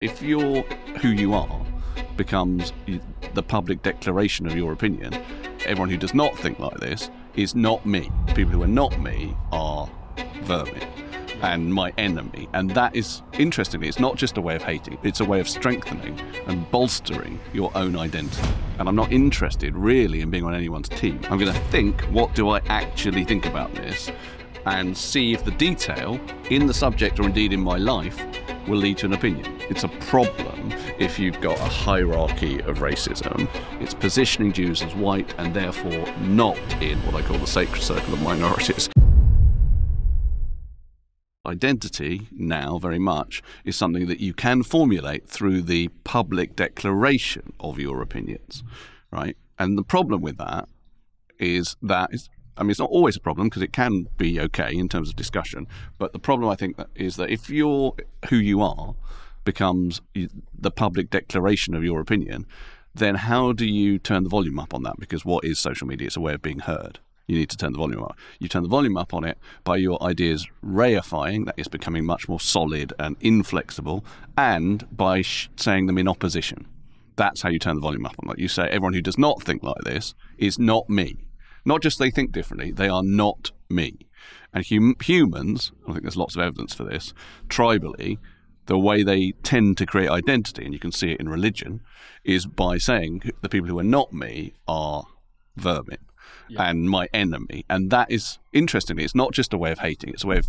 If you're who you are becomes the public declaration of your opinion, everyone who does not think like this is not me. People who are not me are vermin and my enemy. And that is, interestingly, it's not just a way of hating, it's a way of strengthening and bolstering your own identity. And I'm not interested really in being on anyone's team. I'm going to think, what do I actually think about this? And see if the detail in the subject or indeed in my life will lead to an opinion. It's a problem if you've got a hierarchy of racism. It's positioning Jews as white and therefore not in what I call the sacred circle of minorities identity now very much is something that you can formulate through the public declaration of your opinions, right? And the problem with that is that I mean, it's not always a problem because it can be okay in terms of discussion. But the problem, I think, is that if you're who you are becomes the public declaration of your opinion, then how do you turn the volume up on that? Because what is social media? It's a way of being heard you need to turn the volume up. You turn the volume up on it by your ideas reifying, that is becoming much more solid and inflexible, and by saying them in opposition. That's how you turn the volume up on that. You say everyone who does not think like this is not me. Not just they think differently, they are not me. And hum- humans, I think there's lots of evidence for this, tribally, the way they tend to create identity, and you can see it in religion, is by saying the people who are not me are vermin yeah. and my enemy. And that is interestingly, it's not just a way of hating; it's a way of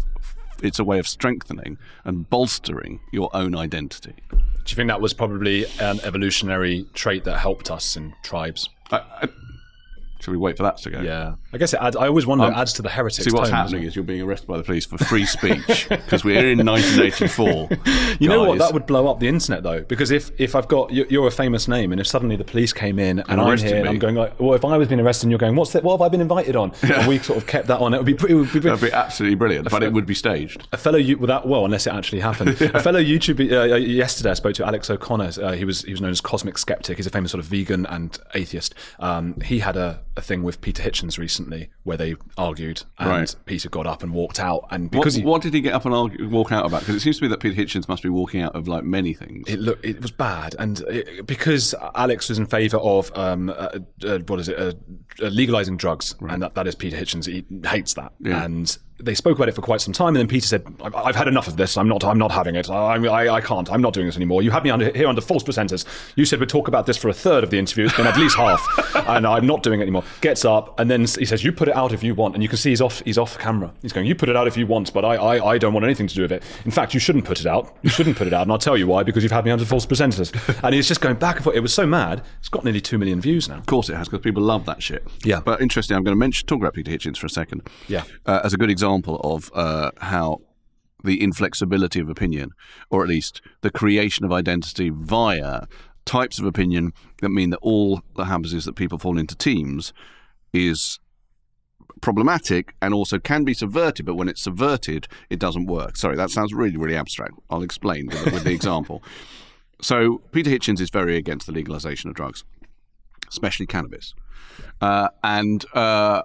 it's a way of strengthening and bolstering your own identity. Do you think that was probably an evolutionary trait that helped us in tribes? I, I, should we wait for that to go? Yeah, I guess it adds, I always wonder um, it adds to the heritage. See, what's happening is you're being arrested by the police for free speech because we're in 1984. you guys. know what? That would blow up the internet though, because if if I've got you're a famous name, and if suddenly the police came in and, and I'm here, and I'm going like, well, if I was being arrested, and you're going, what's that? What have I been invited on? Yeah. And we sort of kept that on. It would be. It would be, That'd be absolutely brilliant, but it would be staged. A fellow, well, that well, unless it actually happened. yeah. A fellow YouTube uh, uh, yesterday, I spoke to Alex O'Connor. Uh, he was he was known as Cosmic Skeptic. He's a famous sort of vegan and atheist. Um, he had a, a thing with Peter Hitchens recently where they argued and right. Peter got up and walked out. And because what, he, what did he get up and argue, walk out about? Because it seems to me that Peter Hitchens must be walking out of like many things. It look it was bad, and it, because Alex was in favour of um, uh, uh, what is it, uh Uh, legalizing drugs, right. and that, that is Peter Hitchens. He hates that, yeah. and they spoke about it for quite some time, and then Peter said, "I've had enough of this. I'm not. I'm not having it. I, I, I can't. I'm not doing this anymore. You had me under, here under false pretenses. You said we'd talk about this for a third of the interview, It's been at least half, and I'm not doing it anymore." Gets up, and then he says, "You put it out if you want." And you can see he's off. He's off camera. He's going, "You put it out if you want, but I, I, I don't want anything to do with it. In fact, you shouldn't put it out. You shouldn't put it out, and I'll tell you why. Because you've had me under false pretenses." And he's just going back and forth. It was so mad. It's got nearly two million views now. Of course, it has because people love that shit. Yeah. But interesting. I'm going to mention talk about Peter Hitchens for a second. Yeah. Uh, as a good example of. Uh, how the inflexibility of opinion, or at least the creation of identity via types of opinion that mean that all that happens is that people fall into teams, is problematic and also can be subverted, but when it's subverted, it doesn't work. Sorry, that sounds really, really abstract. I'll explain with, with the example. So, Peter Hitchens is very against the legalization of drugs, especially cannabis. Uh, and uh,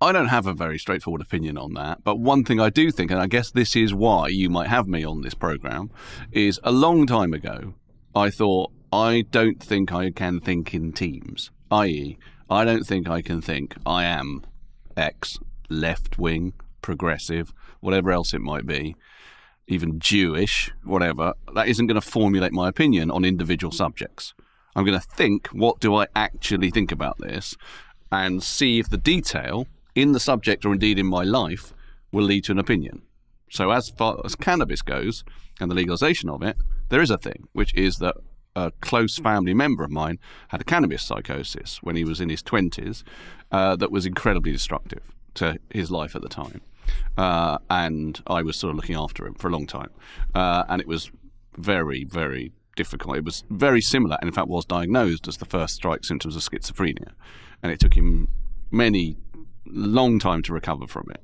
I don't have a very straightforward opinion on that, but one thing I do think, and I guess this is why you might have me on this program, is a long time ago, I thought, I don't think I can think in teams, i.e., I don't think I can think I am X, left wing, progressive, whatever else it might be, even Jewish, whatever. That isn't going to formulate my opinion on individual subjects. I'm going to think, what do I actually think about this? And see if the detail in the subject or indeed in my life will lead to an opinion. So, as far as cannabis goes and the legalization of it, there is a thing, which is that a close family member of mine had a cannabis psychosis when he was in his 20s uh, that was incredibly destructive to his life at the time. Uh, and I was sort of looking after him for a long time. Uh, and it was very, very difficult. It was very similar, and in fact, was diagnosed as the first strike symptoms of schizophrenia. And it took him many long time to recover from it.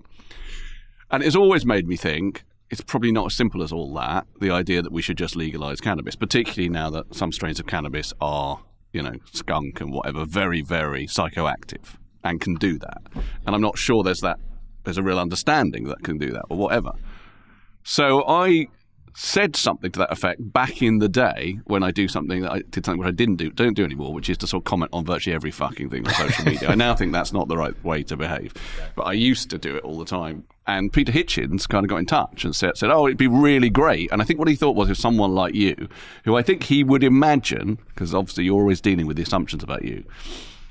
And it's always made me think it's probably not as simple as all that. The idea that we should just legalize cannabis, particularly now that some strains of cannabis are, you know, skunk and whatever, very, very psychoactive and can do that. And I'm not sure there's that there's a real understanding that can do that or whatever. So I said something to that effect back in the day when I do something that I did something which I didn't do, don't do anymore, which is to sort of comment on virtually every fucking thing on social media. I now think that's not the right way to behave, but I used to do it all the time. And Peter Hitchens kind of got in touch and said, said, "Oh, it'd be really great." And I think what he thought was if someone like you, who I think he would imagine, because obviously you're always dealing with the assumptions about you.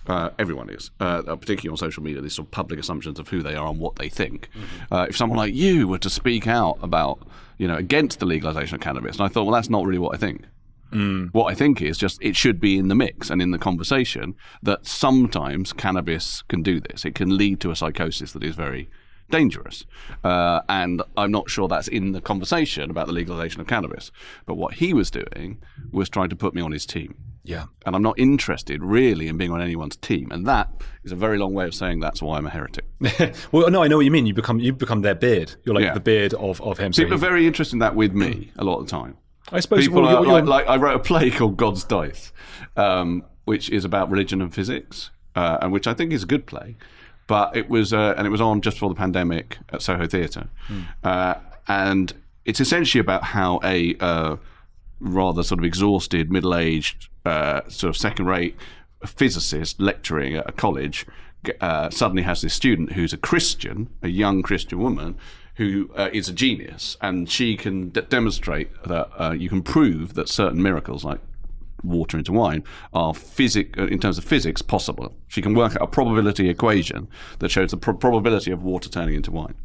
Uh, everyone is, uh, particularly on social media, these sort of public assumptions of who they are and what they think. Mm-hmm. Uh, if someone like you were to speak out about you know, against the legalization of cannabis. And I thought, well, that's not really what I think. Mm. What I think is just it should be in the mix and in the conversation that sometimes cannabis can do this. It can lead to a psychosis that is very dangerous. Uh, and I'm not sure that's in the conversation about the legalization of cannabis. But what he was doing was trying to put me on his team. Yeah. And I'm not interested really in being on anyone's team. And that is a very long way of saying that's why I'm a heretic. well, no, I know what you mean. You become you become their beard. You're like yeah. the beard of, of him. People so are very interested in that with me a lot of the time. I suppose people well, are, like, like, I wrote a play called God's Dice, um, which is about religion and physics, uh, and which I think is a good play. But it was uh, and it was on just before the pandemic at Soho Theatre, mm. uh, and it's essentially about how a uh, rather sort of exhausted, middle-aged, uh, sort of second-rate physicist lecturing at a college uh, suddenly has this student who's a Christian, a young Christian woman, who uh, is a genius, and she can demonstrate that uh, you can prove that certain miracles, like water into wine, are physic uh, in terms of physics possible. She can work out a probability equation that shows the probability of water turning into wine,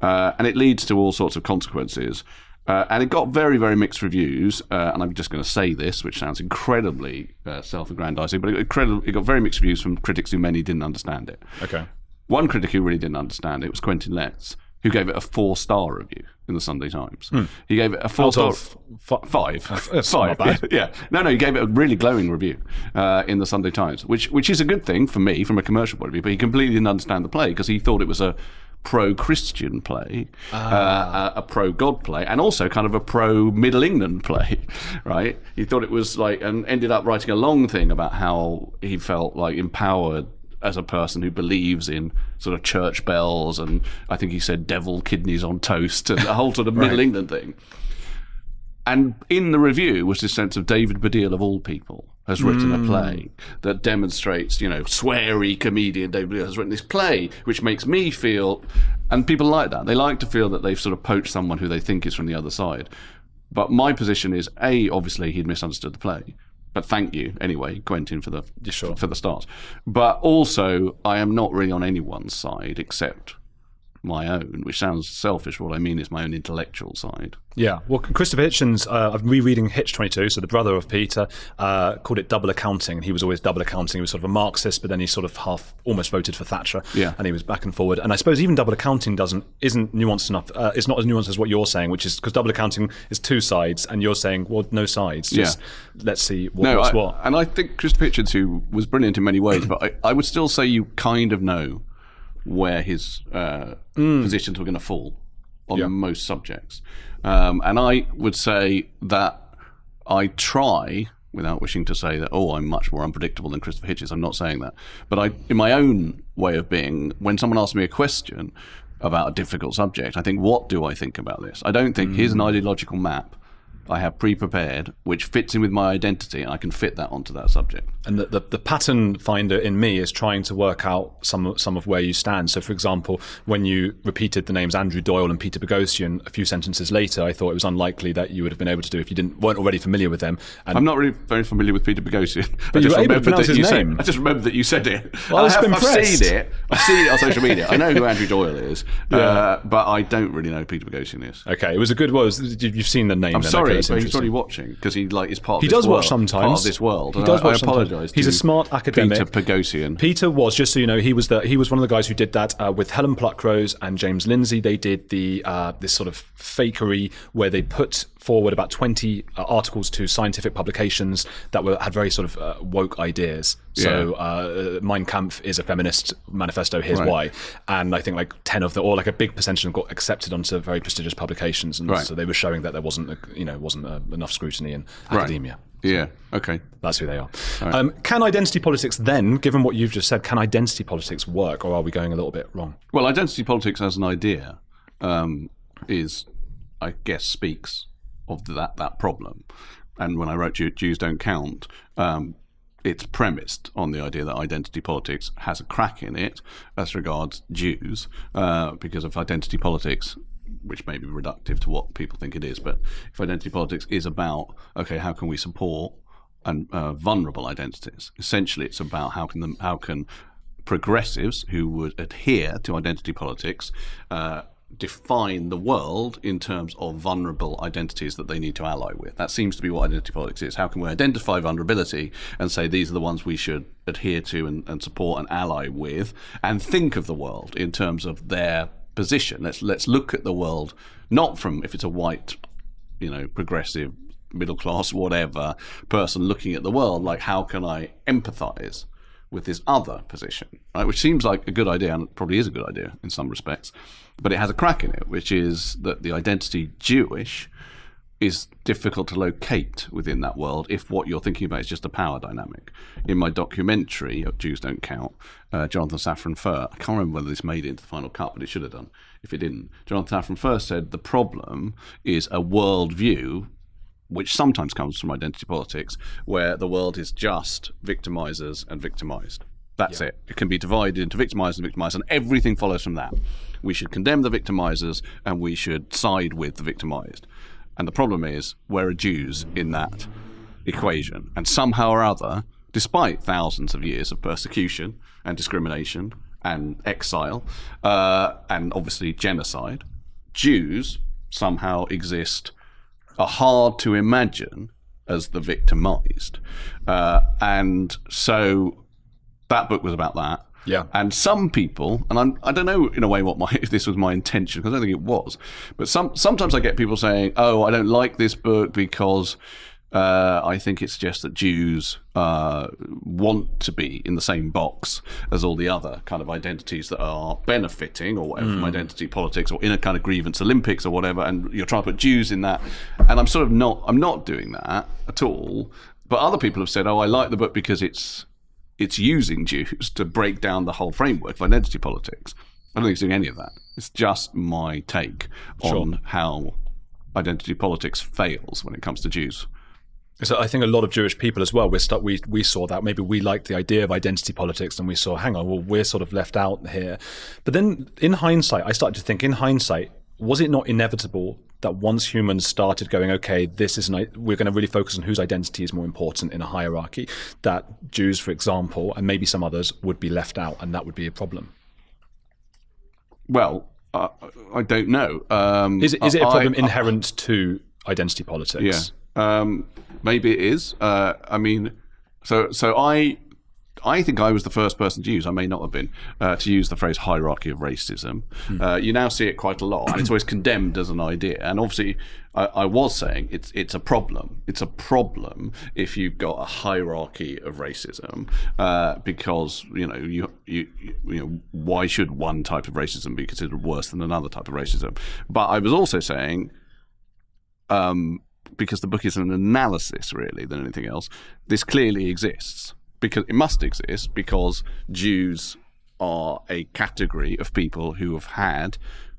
uh, and it leads to all sorts of consequences. Uh, and it got very, very mixed reviews. Uh, and I'm just going to say this, which sounds incredibly uh, self-aggrandizing, but it, it, got very mixed reviews from critics who many didn't understand it. Okay. One critic who really didn't understand it was Quentin Letts, who gave it a four-star review in the Sunday Times. Hmm. He gave it a four Out star. five. five. Yeah, yeah, No, no, he gave it a really glowing review uh, in the Sunday Times, which which is a good thing for me from a commercial point of view. But he completely didn't understand the play because he thought it was a pro-Christian play, ah. uh, a, a pro-God play, and also kind of a pro-Middle England play, right? He thought it was like, and ended up writing a long thing about how he felt like empowered as a person who believes in sort of church bells, and I think he said devil kidneys on toast, and the whole sort of right. Middle England thing. And in the review was this sense of David Baddiel of all people has written mm. a play that demonstrates, you know, sweary comedian David Baddiel has written this play, which makes me feel, and people like that. They like to feel that they've sort of poached someone who they think is from the other side. But my position is, a, obviously he'd misunderstood the play, but thank you anyway, Quentin, for the sure. for the start. But also, I am not really on anyone's side except my own, which sounds selfish. What I mean is my own intellectual side. Yeah. Well, Christopher Hitchens, uh, I'm rereading Hitch 22, so the brother of Peter, uh, called it double accounting. And he was always double accounting. He was sort of a Marxist, but then he sort of half almost voted for Thatcher. Yeah. And he was back and forward. And I suppose even double accounting doesn't isn't nuanced enough. Uh, it's not as nuanced as what you're saying, which is because double accounting is two sides, and you're saying, well, no sides. Just yeah. let's see what, no, what's I, what. And I think Christopher Hitchens, who was brilliant in many ways, but I, I would still say you kind of know where his uh, mm. positions were going to fall on yeah. most subjects. Um, and I would say that I try, without wishing to say that, oh, I'm much more unpredictable than Christopher Hitchens, I'm not saying that. But I, in my own way of being, when someone asks me a question about a difficult subject, I think, what do I think about this? I don't think mm. here's an ideological map I have pre-prepared, which fits in with my identity, and I can fit that onto that subject. And the, the, the, pattern finder in me is trying to work out some some of where you stand. So, for example, when you repeated the names Andrew Doyle and Peter Boghossian a few sentences later, I thought it was unlikely that you would have been able to do if you didn't weren't already familiar with them. And I'm not really very familiar with Peter Boghossian. But I you were able to his name. Said, I just remember that you said it. Well, I have, I've seen it. I've seen it on social media. I know who Andrew Doyle is, yeah. uh, but I don't really know who Peter Boghossian is. Okay, it was a good. Well, you've seen the name. I'm then. sorry, okay, but he's probably watching because he like is part. He does world, watch sometimes. Part of this world. He does I, watch. I apologise. He's a smart academic. Peter Boghossian. Peter was just so you know he was the he was one of the guys who did that uh, with Helen Pluckrose and James Lindsay. They did the uh, this sort of fakery where they put forward about 20 uh, articles to scientific publications that were had very sort of uh, woke ideas. So yeah. uh, Mein Kampf is a feminist manifesto. Here's right. why, and I think like 10 of the or like a big percentage of them got accepted onto very prestigious publications, and right. so they were showing that there wasn't a, you know wasn't a, enough scrutiny in academia. Right. Yeah. Okay. That's who they are. Right. Um, can identity politics then, given what you've just said, can identity politics work, or are we going a little bit wrong? Well, identity politics as an idea um, is, I guess, speaks of that that problem. And when I wrote Jews Don't Count, um, it's premised on the idea that identity politics has a crack in it as regards Jews, uh, because of identity politics, which may be reductive to what people think it is, but if identity politics is about, okay, how can we support and uh, vulnerable identities? Essentially, it's about how can the, how can progressives who would adhere to identity politics uh, define the world in terms of vulnerable identities that they need to ally with. That seems to be what identity politics is. How can we identify vulnerability and say these are the ones we should adhere to and, and support and ally with, and think of the world in terms of their position. Let's let's look at the world not from if it's a white, you know, progressive, middle class, whatever person looking at the world, like how can I empathize with this other position, right? Which seems like a good idea and probably is a good idea in some respects, but it has a crack in it, which is that the identity Jewish is difficult to locate within that world if what you're thinking about is just a power dynamic. In my documentary, Jews Don't Count, uh, Jonathan Safran Foer, I can't remember whether this made it into the final cut, but it should have done if it didn't. Jonathan Safran Foer said the problem is a worldview which sometimes comes from identity politics, where the world is just victimizers and victimized. That's yeah. it. It can be divided into victimizers and victimized, and everything follows from that. We should condemn the victimizers and we should side with the victimized. And the problem is, where are Jews in that equation? And somehow or other, despite thousands of years of persecution and discrimination and exile, uh, and obviously genocide, Jews somehow exist are hard to imagine as the victimized. Uh, and so that book was about that. Yeah. And some people, and I'm, I do not know in a way what my if this was my intention because I don't think it was, but some sometimes I get people saying, "Oh, I don't like this book because uh, I think it's just that Jews uh, want to be in the same box as all the other kind of identities that are benefiting or whatever mm. from identity politics or in a kind of grievance Olympics or whatever, and you're trying to put Jews in that. And I'm sort of not, I'm not doing that at all. But other people have said, "Oh, I like the book because it's it's using Jews to break down the whole framework of identity politics." I don't think it's doing any of that. It's just my take sure. on how identity politics fails when it comes to Jews. So I think a lot of Jewish people as well. we're stuck. We we saw that maybe we liked the idea of identity politics, and we saw, hang on, well, we're sort of left out here. But then, in hindsight, I started to think, in hindsight, was it not inevitable that once humans started going, okay, this is an, we're going to really focus on whose identity is more important in a hierarchy, that Jews, for example, and maybe some others, would be left out, and that would be a problem. Well, uh, I don't know. Um, is it, is it a problem I, inherent I, to identity politics? Yeah. Um, maybe it is. Uh, I mean, so so I I think I was the first person to use, I may not have been, uh, to use the phrase hierarchy of racism. Hmm. Uh, you now see it quite a lot, and it's always condemned as an idea. And obviously, I, I, was saying it's it's a problem. It's a problem if you've got a hierarchy of racism, uh, because you know you, you you know why should one type of racism be considered worse than another type of racism? But I was also saying. Um, because the book is an analysis really than anything else, this clearly exists because it must exist because Jews are a category of people who have had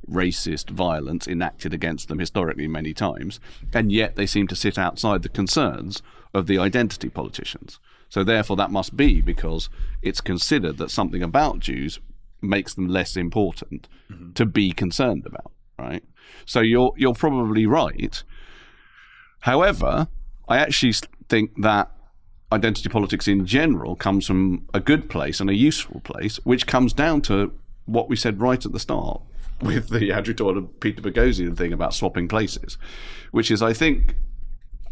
racist violence enacted against them historically many times, and yet they seem to sit outside the concerns of the identity politicians. So therefore, that must be because it's considered that something about Jews makes them less important mm-hmm. to be concerned about, right? So you're you're probably right However, I actually think that identity politics in general comes from a good place and a useful place, which comes down to what we said right at the start with the Andrew Doyle and Peter Boghossian thing about swapping places, which is, I think,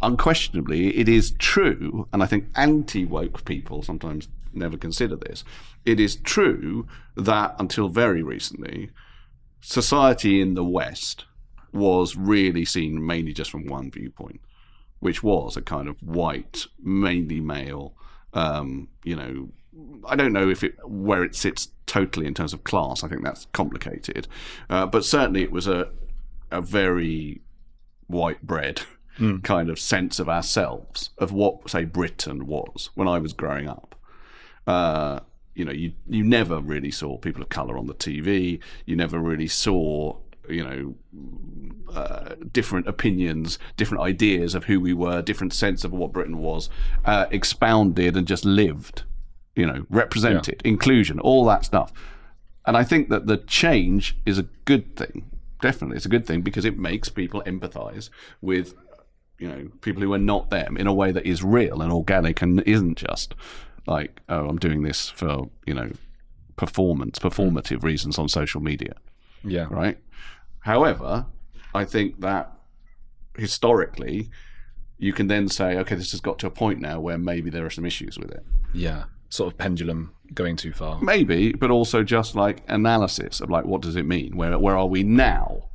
unquestionably, it is true, and I think anti woke people sometimes never consider this. It is true that until very recently, society in the West was really seen mainly just from one viewpoint, which was a kind of white, mainly male. Um, you know, I don't know if it where it sits totally in terms of class. I think that's complicated, uh, but certainly it was a a very white bread mm. kind of sense of ourselves of what say Britain was when I was growing up. Uh, you know, you you never really saw people of color on the TV. You never really saw you know, uh, different opinions, different ideas of who we were, different sense of what Britain was, uh, expounded and just lived, you know, represented, yeah. inclusion, all that stuff. And I think that the change is a good thing. Definitely, it's a good thing because it makes people empathise with, you know, people who are not them in a way that is real and organic and isn't just like, oh, I'm doing this for you know, performance, performative reasons on social media. Yeah. Right. However, I think that historically, you can then say, okay, this has got to a point now where maybe there are some issues with it. Yeah. Sort of pendulum going too far. Maybe, but also just like analysis of like, what does it mean? Where where are we now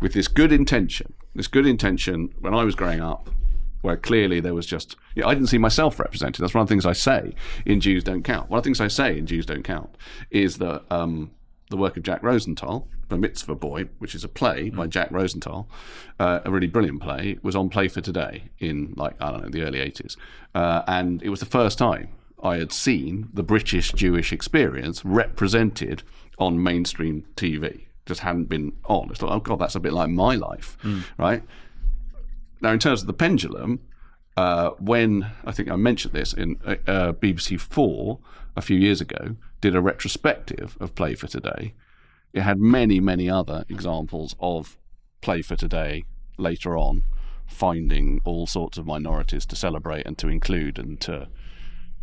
with this good intention? This good intention when I was growing up, where clearly there was just you know, I didn't see myself represented. That's one of the things I say in Jews Don't Count. One of the things I say in Jews Don't Count is that um, the work of Jack Rosenthal, The Mitzvah Boy, which is a play by mm. Jack Rosenthal, uh, a really brilliant play, was on Play for Today in like I don't know the early eighties, uh, and it was the first time I had seen the British Jewish experience represented on mainstream TV. Just hadn't been on. It's like, oh god, that's a bit like my life, mm. right? Now, in terms of the pendulum, uh, when I think I mentioned this in uh, uh BBC Four a few years ago, did a retrospective of Play for Today. It had many, many other examples of Play for Today later on, finding all sorts of minorities to celebrate and to include and to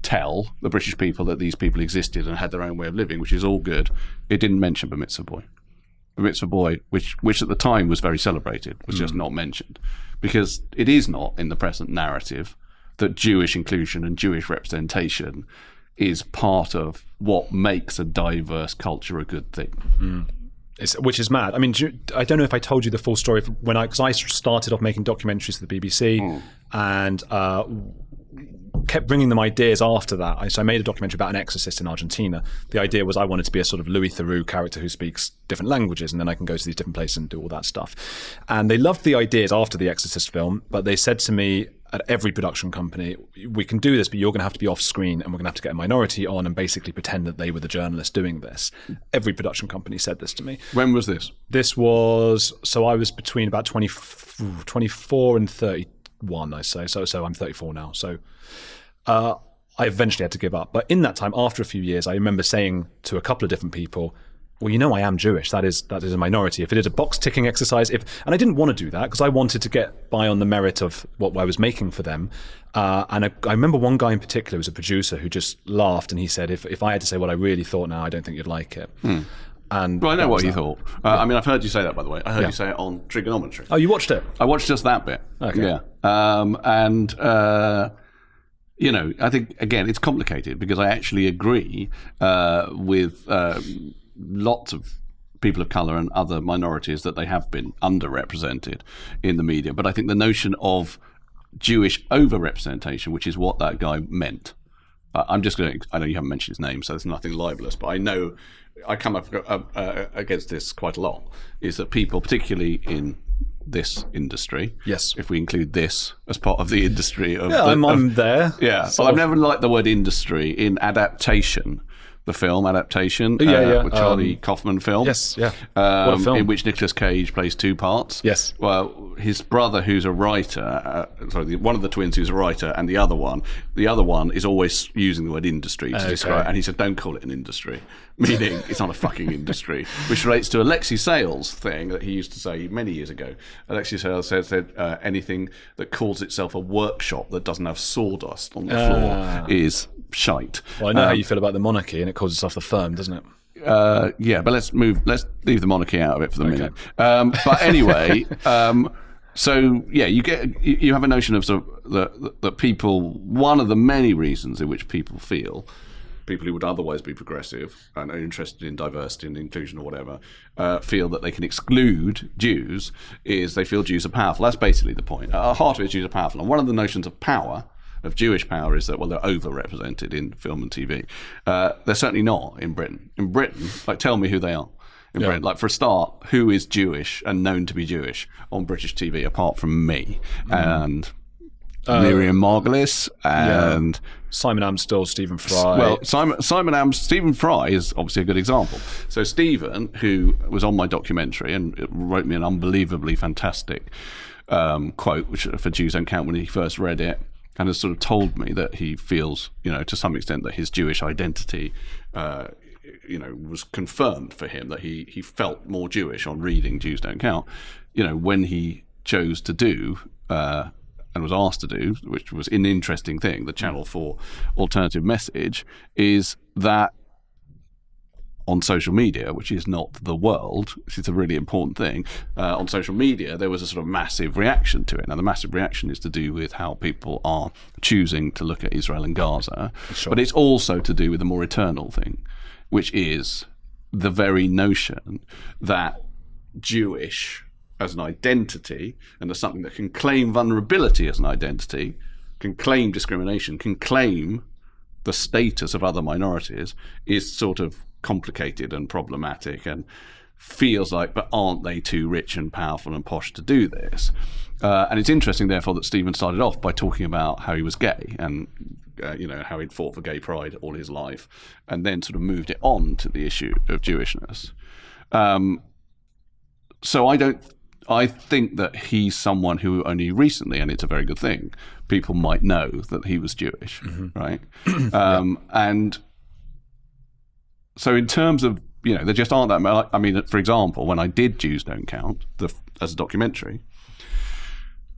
tell the British people that these people existed and had their own way of living, which is all good. It didn't mention Bar Mitzvah Boy. Bar Mitzvah Boy, which which at the time was very celebrated, was mm. just not mentioned because it is not in the present narrative that Jewish inclusion and Jewish representation is part of what makes a diverse culture a good thing. Mm. It's, which is mad. I mean, I don't know if I told you the full story of when I because I started off making documentaries for the BBC, mm. and uh, kept bringing them ideas after that. So I made a documentary about an exorcist in Argentina. The idea was I wanted to be a sort of Louis Theroux character who speaks different languages, and then I can go to these different places and do all that stuff. And they loved the ideas after the Exorcist film, but they said to me at every production company, we can do this, but you're going to have to be off screen, and we're going to have to get a minority on and basically pretend that they were the journalist doing this. Every production company said this to me. When was this? This was so I was between about 20, 24 and 31, I say. So so I'm 34 now. So uh, I eventually had to give up. But in that time, after a few years, I remember saying to a couple of different people, well, you know, I am Jewish. That is that is a minority. If it is a box ticking exercise, if and I didn't want to do that because I wanted to get by on the merit of what I was making for them. Uh, and I, I, remember one guy in particular was a producer who just laughed and he said, "If if I had to say what I really thought now, I don't think you'd like it." Hmm. And well, I know what he thought. Uh, yeah. I mean, I've heard you say that, by the way. I heard yeah. you say it on Triggernometry. Oh, you watched it? I watched just that bit. Okay. Yeah. Um, and. Uh, you know, I think again it's complicated because I actually agree uh, with um, lots of people of color and other minorities that they have been underrepresented in the media. But I think the notion of Jewish overrepresentation, which is what that guy meant. I'm just going to, I know you haven't mentioned his name, so there's nothing libelous, but I know I come up uh, uh, against this quite a lot, is that people, particularly in this industry. Yes. If we include this as part of the industry of Yeah, the, I'm, I'm there. Yeah. Well, I've never liked the word industry in adaptation the film adaptation, yeah, uh, yeah. with Charlie um, Kaufman film. Yes, yeah. Um, film. In which Nicolas Cage plays two parts. Yes. Well, his brother, who's a writer, uh, sorry, one of the twins who's a writer, and the other one, the other one is always using the word industry to okay. describe, and he said, "Don't call it an industry," meaning it's not a fucking industry, which relates to Alexei Sayle's thing that he used to say many years ago. Alexei Sayle said, said uh, anything that calls itself a workshop that doesn't have sawdust on the floor ah. is shite. Well, I know um, how you feel about the monarchy, and it calls itself the firm, doesn't it? Uh, yeah, but let's move. Let's leave the monarchy out of it for the okay. minute. Um, but anyway, um, so yeah, you get you have a notion of sort of that that people. One of the many reasons in which people feel people who would otherwise be progressive and are interested in diversity and inclusion or whatever uh, feel that they can exclude Jews is they feel Jews are powerful. That's basically the point. At the heart of it, Jews are powerful. And one of the notions of power of Jewish power is that well they're overrepresented in film and TV. Uh, they're certainly not in Britain. In Britain, like tell me who they are. In yeah. Britain, like for a start, who is Jewish and known to be Jewish on British TV apart from me mm. and uh, Miriam Margolyes and yeah. Simon Amstell, Stephen Fry. Well, Simon Simon Am Stephen Fry is obviously a good example. So Stephen, who was on my documentary and wrote me an unbelievably fantastic um, quote, which for Jews don't count, when he first read it, and has sort of told me that he feels, you know, to some extent that his Jewish identity. Uh, you know, was confirmed for him that he, he felt more Jewish on reading Jews Don't Count. You know, when he chose to do uh, and was asked to do, which was an interesting thing, the Channel 4 alternative message, is that on social media, which is not the world, which is a really important thing, uh, on social media, there was a sort of massive reaction to it. Now, the massive reaction is to do with how people are choosing to look at Israel and Gaza, sure. but it's also to do with the more eternal thing, which is the very notion that Jewish as an identity and as something that can claim vulnerability as an identity, can claim discrimination, can claim the status of other minorities is sort of complicated and problematic and feels like, but aren't they too rich and powerful and posh to do this? Uh, and it's interesting, therefore, that Stephen started off by talking about how he was gay and uh, you know how he'd fought for gay pride all his life, and then sort of moved it on to the issue of Jewishness. Um, so I don't I think that he's someone who only recently, and it's a very good thing, people might know that he was Jewish, mm-hmm. right? Um, yeah. And so, in terms of you know, there just aren't that. Many, I mean, for example, when I did Jews Don't Count the, as a documentary,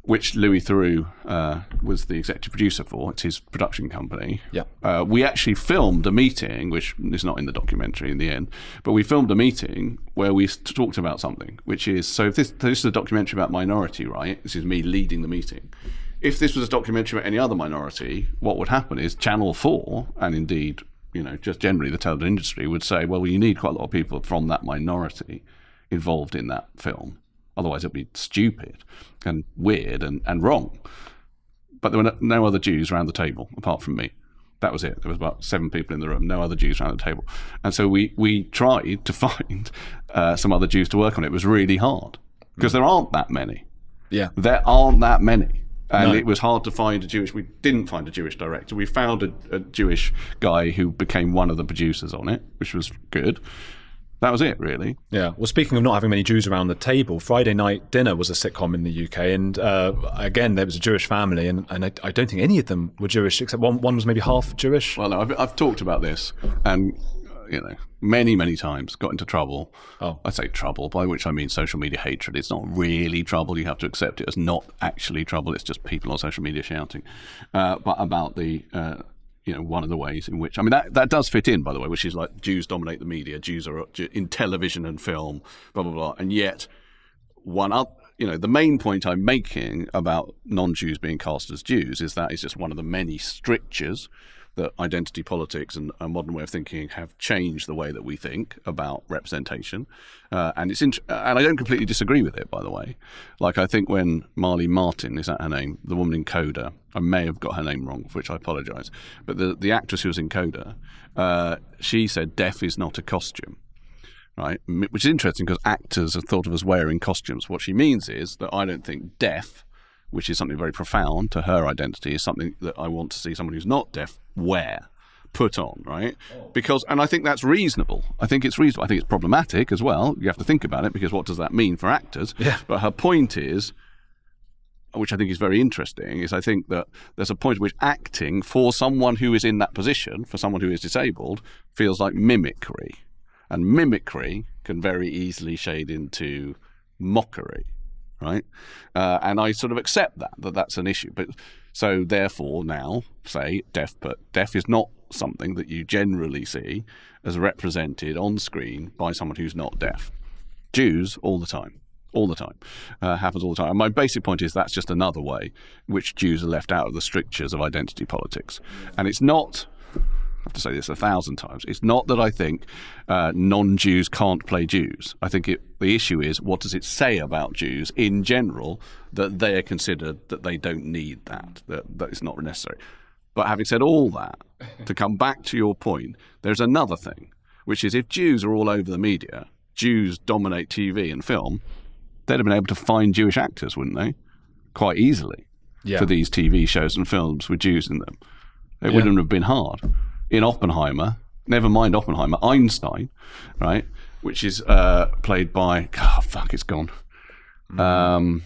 which Louis Theroux uh, was the executive producer for. It's his production company. Yeah. Uh, we actually filmed a meeting, which is not in the documentary in the end, but we filmed a meeting where we talked about something, which is so if this, this is a documentary about minority, right? This is me leading the meeting. If this was a documentary about any other minority, what would happen is Channel 4, and indeed, you know, just generally the television industry would say, well, you need quite a lot of people from that minority involved in that film Otherwise, it'd be stupid and weird and, and wrong. But there were no, no other Jews around the table apart from me. That was it. There was about seven people in the room, no other Jews around the table. And so we, we tried to find uh, some other Jews to work on it. It was really hard because there aren't that many. Yeah. There aren't that many. And no. it was hard to find a Jewish. We didn't find a Jewish director. We found a, a Jewish guy who became one of the producers on it, which was good that was it, really. Yeah. Well, speaking of not having many Jews around the table, Friday Night Dinner was a sitcom in the UK, and uh, again, there was a Jewish family, and, and I, I, don't think any of them were Jewish, except one. One was maybe half Jewish. Well, no, I've, I've talked about this, and you know, many, many times got into trouble. Oh. I say trouble, by which I mean social media hatred. It's not really trouble. You have to accept it as not actually trouble. It's just people on social media shouting. Uh, but about the uh, you know one of the ways in which I mean that that does fit in by the way, which is like Jews dominate the media, Jews are in television and film, blah blah blah, and yet one other. You know, the main point I'm making about non-Jews being cast as Jews is that is just one of the many strictures that identity politics and a modern way of thinking have changed the way that we think about representation. Uh, and it's and I don't completely disagree with it, by the way. Like I think when Marley Martin is that her name, the woman in Coda, I may have got her name wrong, for which I apologise. But the the actress who was in Coda, uh, she said death is not a costume. Right, which is interesting because actors are thought of as wearing costumes. What she means is that I don't think deaf which is something very profound to her identity, is something that I want to see someone who's not deaf wear, put on, right? Because, and I think that's reasonable. I think it's reasonable. I think it's problematic as well. You have to think about it because what does that mean for actors? Yeah. But her point is, which I think is very interesting, is I think that there's a point at which acting for someone who is in that position, for someone who is disabled, feels like mimicry. And mimicry can very easily shade into mockery right? Uh, and I sort of accept that that that's an issue. But so therefore now say deaf, but deaf is not something that you generally see as represented on screen by someone who's not deaf. Jews all the time. All the time. Uh, happens all the time. And my basic point is that's just another way which Jews are left out of the strictures of identity politics. And it's not have to say this a thousand times. It's not that I think uh, non-Jews can't play Jews. I think it, the issue is what does it say about Jews in general that they are considered that they don't need that, that, that it's not necessary. But having said all that, to come back to your point, there's another thing, which is if Jews are all over the media, Jews dominate TV and film, they'd have been able to find Jewish actors, wouldn't they? Quite easily. Yeah. for these TV shows and films with Jews in them. It wouldn't have been hard. In Oppenheimer, never mind Oppenheimer, Einstein, right, which is uh, played by oh fuck, it's gone. Um,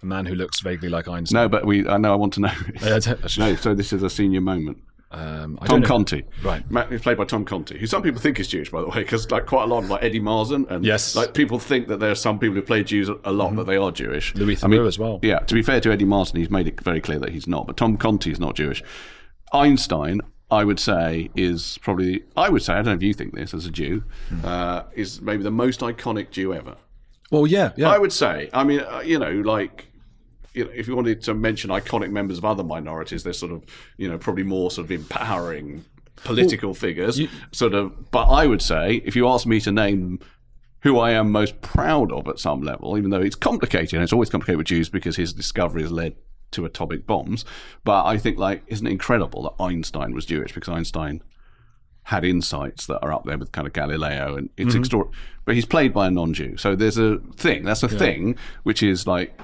The man who looks vaguely like Einstein. no, but we. I know. I want to know. No, so this is a senior moment. um, Tom Conti, Right. He's played by Tom Conti, who some people think is Jewish, by the way, because like quite a lot of like Eddie Marsan and Yes. like people think that there are some people who play Jews a lot that they are Jewish. Louis I mean, Theroux as well. Yeah, to be fair to Eddie Marsan, he's made it very clear that he's not. But Tom Conti is not Jewish. Einstein, I would say, is probably I would say I don't know if you think this as a Jew, uh, is maybe the most iconic Jew ever. Well, yeah, yeah. I would say. I mean, uh, you know, like. You know, if you wanted to mention iconic members of other minorities, they're sort of, you know, probably more sort of empowering political figures. sort of, but I would say, if you ask me to name who I am most proud of at some level, even though it's complicated, and it's always complicated with Jews because his discovery has led to atomic bombs. But I think, like, isn't it incredible that Einstein was Jewish because Einstein had insights that are up there with kind of Galileo, and it's mm-hmm. extraordinary. But he's played by a non-Jew, so there's a thing. That's a thing, which is like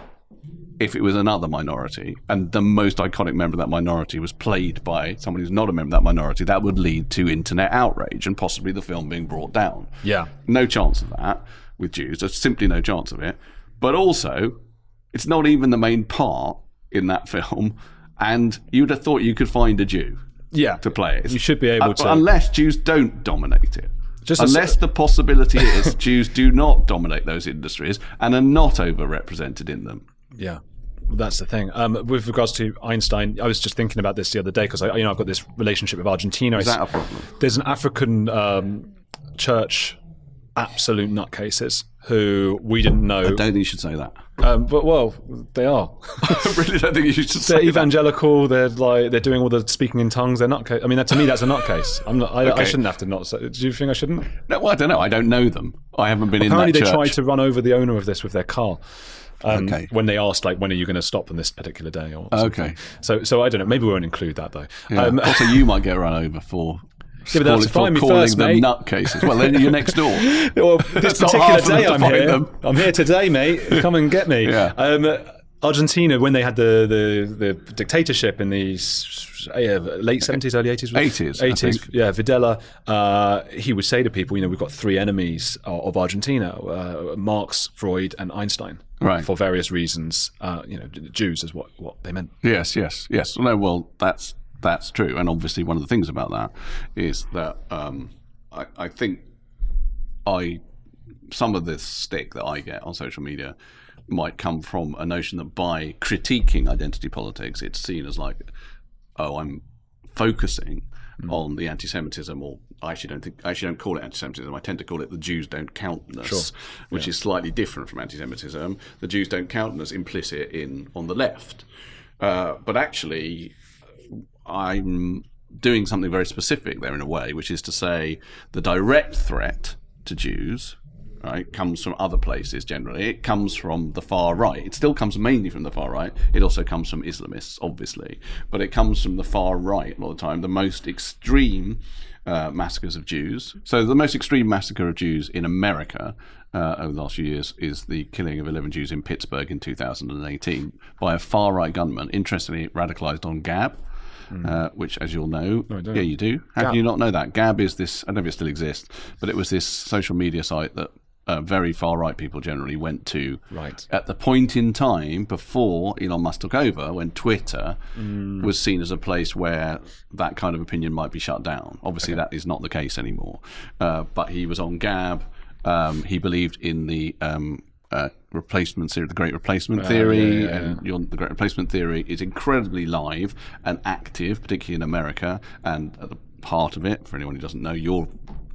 if it was another minority and the most iconic member of that minority was played by someone who's not a member of that minority, that would lead to internet outrage and possibly the film being brought down. yeah. No chance of that with Jews. There's simply no chance of it. But also, it's not even the main part in that film, and you'd have thought you could find a Jew Yeah. to play it. You should be able Uh, to. unless Jews don't dominate it. Just unless the possibility is Jews do not dominate those industries and are not overrepresented in them. Yeah. That's the thing. Um, with regards to Einstein, I was just thinking about this the other day because I, you know, I've got this relationship with Argentina. Is that a problem? There's an African um, church, absolute nutcases, who we didn't know. I don't think you should say that. Um, but well, they are. I really don't think you should They're say that. evangelical. They're like they're doing all the speaking in tongues. They're nutcase. I mean, that, to me, that's a nutcase. I'm not. I, I shouldn't have to not. Say, do you think I shouldn't? No, well, I don't know. I don't know them. I haven't been in Apparently, they tried to run over the owner of this with their car. Um, Okay. When they asked, like, when are you going to stop on this particular day? Or something. Okay. So, so I don't know. Maybe we won't include that though. Yeah. Um, also, you might get run over for. Yeah, but have to calling- find me for calling first, them mate. nutcases. Well, then you're next door. well, this particular day I'm here. them. I'm here today, mate. Come and get me. Yeah. Um, Argentina, when they had the, the, the dictatorship in the uh, late 70s, early 80s? 80s, I 80s, think. yeah. Videla, uh, he would say to people, you know, we've got three enemies of, of Argentina uh, Marx, Freud, and Einstein. Right. For various reasons. Uh, you know, Jews is what, what they meant. Yes, yes, yes. No, well, that's that's true, and obviously one of the things about that is that um, I, I think I some of the stick that I get on social media might come from a notion that by critiquing identity politics, it's seen as like, oh, I'm focusing on the anti-Semitism, or I actually don't think I actually don't call it anti-Semitism. I tend to call it the Jews don't countness, which is slightly different from anti-Semitism. The Jews don't countness implicit in on the left, uh, but actually, I'm doing something very specific there in a way, which is to say the direct threat to Jews. Right, comes from other places generally. It comes from the far right. It still comes mainly from the far right. It also comes from Islamists, obviously, but it comes from the far right a lot of the time. The most extreme uh, massacres of Jews. So the most extreme massacre of Jews in America uh, over the last few years is the killing of 11 Jews in Pittsburgh in 2018 by a far right gunman. Interestingly, radicalized on Gab. Uh, which, as you'll know, yeah, you do. How Gab. can you not know that? Gab is this. I don't know if it still exists, but it was this social media site that uh, very far right people generally went to Right. at the point in time before Elon Musk took over, when Twitter Mm. was seen as a place where that kind of opinion might be shut down. Obviously, that is not the case anymore. Uh, but he was on Gab. Um, he believed in the um, uh, replacement theory, the Great Replacement Theory, yeah, yeah, and your, the Great Replacement Theory is incredibly live and active, particularly in America. And at the heart of it, for anyone who doesn't know, your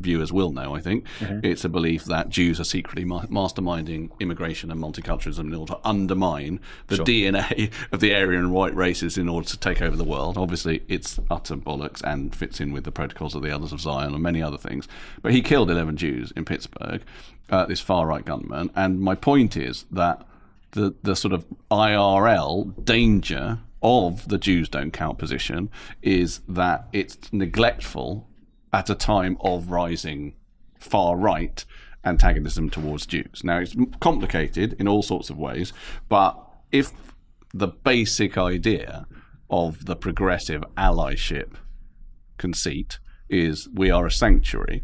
viewers will know, I think, it's a belief that Jews are secretly ma- masterminding immigration and multiculturalism in order to undermine the DNA of the Aryan white races in order to take over the world. Obviously, it's utter bollocks and fits in with the protocols of the Elders of Zion and many other things. But he killed 11 Jews in Pittsburgh, uh, this far right gunman. And my point is that the the sort of IRL danger of the Jews don't count position is that it's neglectful at a time of rising far right antagonism towards Jews. Now it's complicated in all sorts of ways, but if the basic idea of the progressive allyship conceit is we are a sanctuary,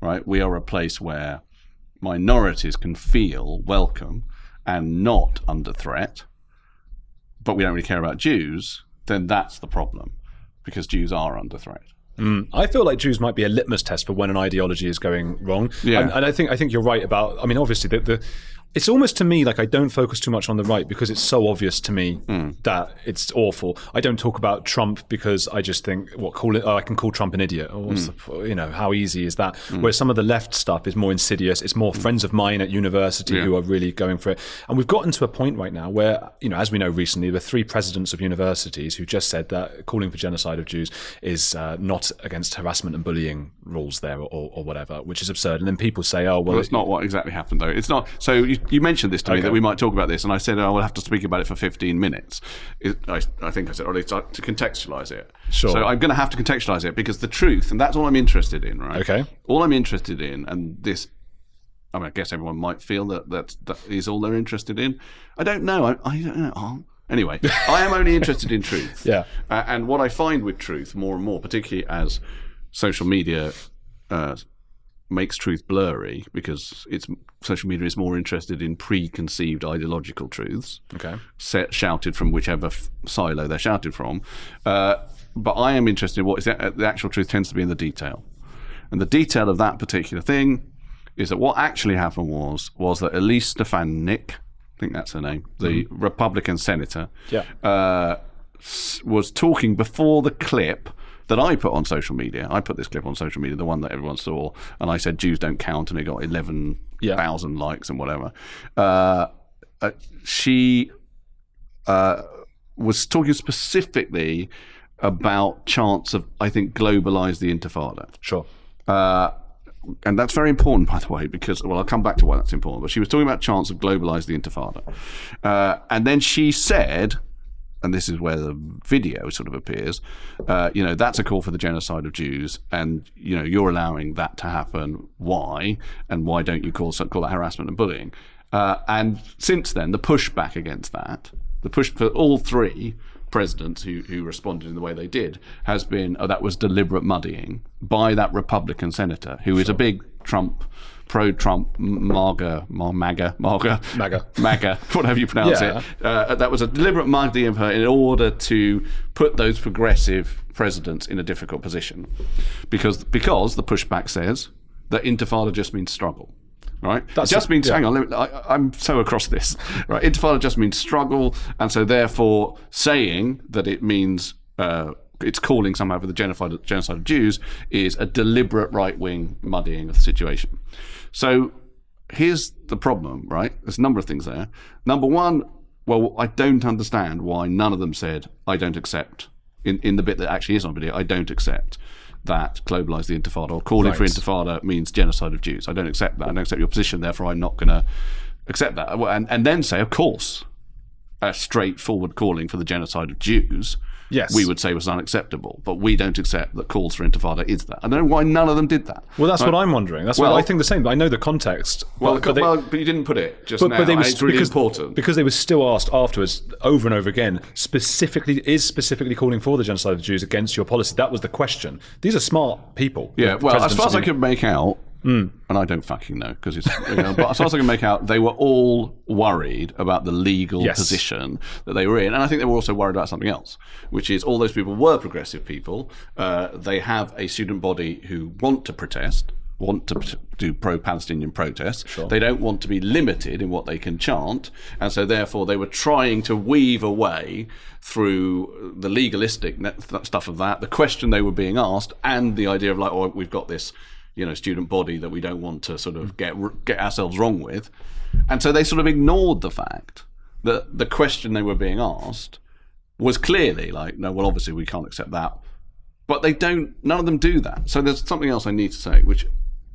right? We are a place where minorities can feel welcome and not under threat, but we don't really care about Jews, then that's the problem because Jews are under threat. Mm. I feel like Jews might be a litmus test for when an ideology is going wrong. Yeah. And, and I think I think you're right about. I mean, obviously, the, the it's almost to me like I don't focus too much on the right because it's so obvious to me mm. that it's awful. I don't talk about Trump because I just think what call it. Oh, I can call Trump an idiot. Or mm. the, you know how easy is that? Mm. Whereas some of the left stuff is more insidious. It's more friends of mine at university yeah. who are really going for it. And we've gotten to a point right now where you know, as we know recently, there were three presidents of universities who just said that calling for genocide of Jews is uh, not against harassment and bullying rules there or, or, whatever, which is absurd. And then people say, oh well, well it's not what exactly happened though. It's not. So you, you mentioned this to okay. me that we might talk about this, and I said, "I oh, will have to speak about it for 15 minutes." It, I, I, think I said, or to contextualize it. Sure. So I'm going to have to contextualize it because the truth, and that's all I'm interested in, right? Okay. All I'm interested in, and this, I mean, I guess everyone might feel that that, that is all they're interested in. I don't know. I, I don't know. Oh. Anyway, I am only interested in truth. Yeah. Uh, and what I find with truth more and more, particularly as social media uh, makes truth blurry because it's social media is more interested in preconceived ideological truths, okay, set, shouted from whichever f- silo they're shouted from. Uh, but I am interested in what is the, the actual truth tends to be in the detail, and the detail of that particular thing is that what actually happened was was that Elise Stefanik, I think that's her name, the mm-hmm. Republican senator, yeah. Uh, was talking before the clip that I put on social media. I put this clip on social media, the one that everyone saw, and I said Jews don't count, and it got eleven thousand yeah. likes and whatever. Uh, uh, she uh, was talking specifically about chance of, I think, globalize the Intifada. Sure. Uh, and that's very important, by the way, because well, I'll come back to why that's important. But she was talking about chance of globalize the Intifada, uh, and then she said and this is where the video sort of appears. Uh, you know, that's a call for the genocide of Jews, and you know, you're allowing that to happen. Why? And why don't you call call that harassment and bullying? Uh, and since then, the pushback against that, the push for all three presidents who, who responded in the way they did, has been oh, that was deliberate muddying by that Republican senator who sure. is a big Trump pro-Trump MAGA, MAGA, MAGA, MAGA, MAGA, whatever you pronounce yeah. it. Uh, that was a deliberate muddying of her in order to put those progressive presidents in a difficult position, because because the pushback says that Intifada just means struggle. Right, that just a, means. Yeah. Hang on, me, I, am so across this. Right, Intifada just means struggle, and so therefore saying that it means uh, it's calling somehow for the genocide, genocide of Jews is a deliberate right wing muddying of the situation. So here's the problem, right? There's a number of things there. Number one, well, I don't understand why none of them said, I don't accept, in, in the bit that actually is on video, I don't accept that globalize the intifada or calling right. for intifada means genocide of Jews. I don't accept that. I don't accept your position, therefore I'm not going to accept that. And, and then say, of course, a straightforward calling for the genocide of Jews yes. we would say was unacceptable. But we don't accept that calls for intifada is that. I don't know why none of them did that. Well, that's right? what I'm wondering. That's well, what I think the same. But I know the context. Well, but, but, they, well, but you didn't put it just but, now. But they it's really because, important because they were still asked afterwards, over and over again, specifically is specifically calling for the genocide of the Jews against your policy. That was the question. These are smart people. Yeah. Well, as far as I could make out, Mm. And I don't fucking know because it's. You know, but as far as I can make out, they were all worried about the legal yes. position that they were in, and I think they were also worried about something else, which is all those people were progressive people. Uh, they have a student body who want to protest, want to do pro-Palestinian protests. Sure. They don't want to be limited in what they can chant, and so therefore they were trying to weave a way through the legalistic stuff of that, the question they were being asked, and the idea of like, oh, we've got this you know student body that we don't want to sort of mm. get get ourselves wrong with, and so they sort of ignored the fact that the question they were being asked was clearly like, no, well, obviously we can't accept that, but they don't. None of them do that. So there's something else I need to say, which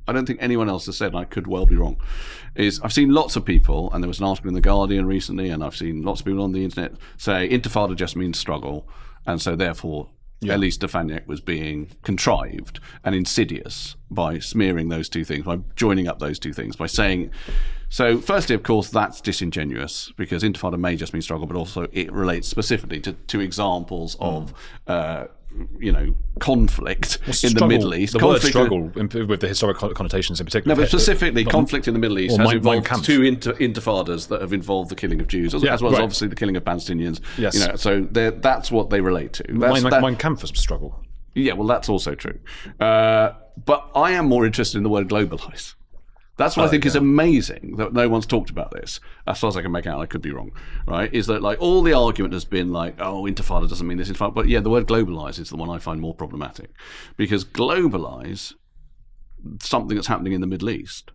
I don't think anyone else has said, and I could well be wrong, is I've seen lots of people, and there was an article in The Guardian recently, and I've seen lots of people on the internet say Intifada just means struggle, and so therefore yeah. Elise Stefanik was being contrived and insidious by smearing those two things, by joining up those two things, by saying. So, firstly, of course, that's disingenuous because intifada may just mean struggle, but also it relates specifically to, to examples mm. of. Uh, you know, conflict well, in the Middle East. The conflict word struggle, with the historic connotations in particular. No, but specifically, uh, conflict in the Middle East has involved two inter- intifadas that have involved the killing of Jews, as, yeah, as well right. as obviously the killing of Palestinians. Yes. You know, so that's what they relate to. That's, Mein, that, Mein Kampf struggle. Yeah, well, that's also true. Uh, but I am more interested in the word globalize. That's what oh, I think is amazing that no one's talked about this. As far as I can make out, I could be wrong. Right? Is that like all the argument has been like, oh, Intifada doesn't mean this Intifada, but yeah, the word globalize is the one I find more problematic because globalize something that's happening in the Middle East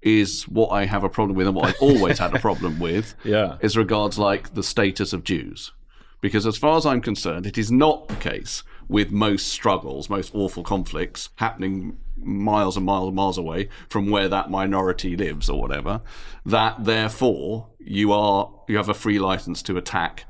is what I have a problem with and what I've always had a problem with. Yeah, is regards like the status of Jews, because as far as I'm concerned, it is not the case with most struggles, most awful conflicts happening miles and miles and miles away from where that minority lives or whatever, that therefore you are you have a free license to attack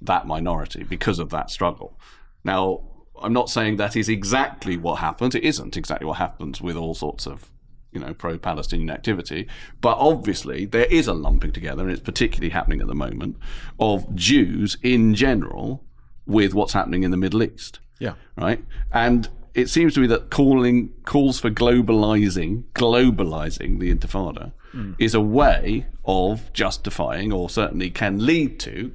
that minority because of that struggle. Now, I'm not saying that is exactly what happens. It isn't exactly what happens with all sorts of you know pro-Palestinian activity, but obviously there is a lumping together, and it's particularly happening at the moment of Jews in general with what's happening in the Middle East. Yeah. Right. And it seems to me that calling calls for globalizing globalizing the Intifada mm. is a way of justifying, or certainly can lead to,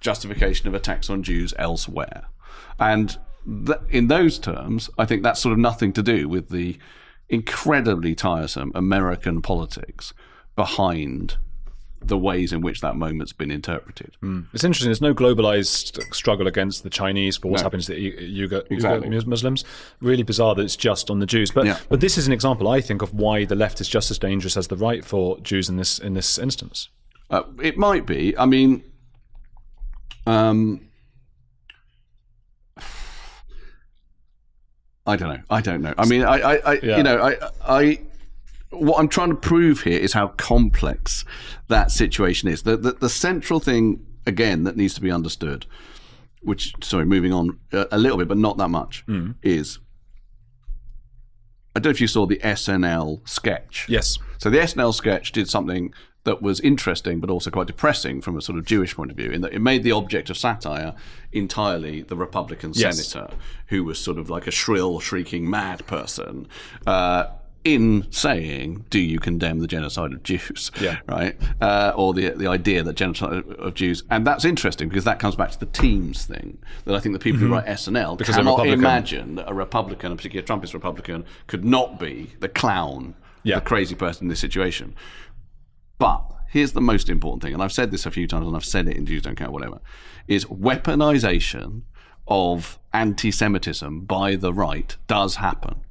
justification of attacks on Jews elsewhere. And th- in those terms, I think that's sort of nothing to do with the incredibly tiresome American politics behind the ways in which that moment's been interpreted. Mm. It's interesting. There's no globalized struggle against the Chinese for what's no. happened to the Uyghur, exactly. Uyghur, Muslims. Really bizarre that it's just on the Jews. But yeah. but this is an example, I think, of why the left is just as dangerous as the right for Jews in this in this instance. Uh, it might be. I mean. Um, I don't know. I don't know. I mean, I, I, I yeah. you know, I, I, what I'm trying to prove here is how complex that situation is. The, the, the central thing, again, that needs to be understood, which, sorry, moving on a, a little bit, but not that much, mm. is I don't know if you saw the SNL sketch. Yes. So the SNL sketch did something that was interesting but also quite depressing from a sort of Jewish point of view, in that it made the object of satire entirely the Republican yes. senator, who was sort of like a shrill, shrieking, mad person. Uh, in saying, "Do you condemn the genocide of Jews?" Yeah. Right. Uh, or the the idea that genocide of Jews, and that's interesting because that comes back to the teams thing. That I think the people mm-hmm. who write SNL because cannot imagine that a Republican, a particular Trumpist Republican, could not be the clown, yeah. the crazy person in this situation. But here's the most important thing, and I've said this a few times, and I've said it in Jews Don't Count, whatever, is weaponization of anti-Semitism by the right does happen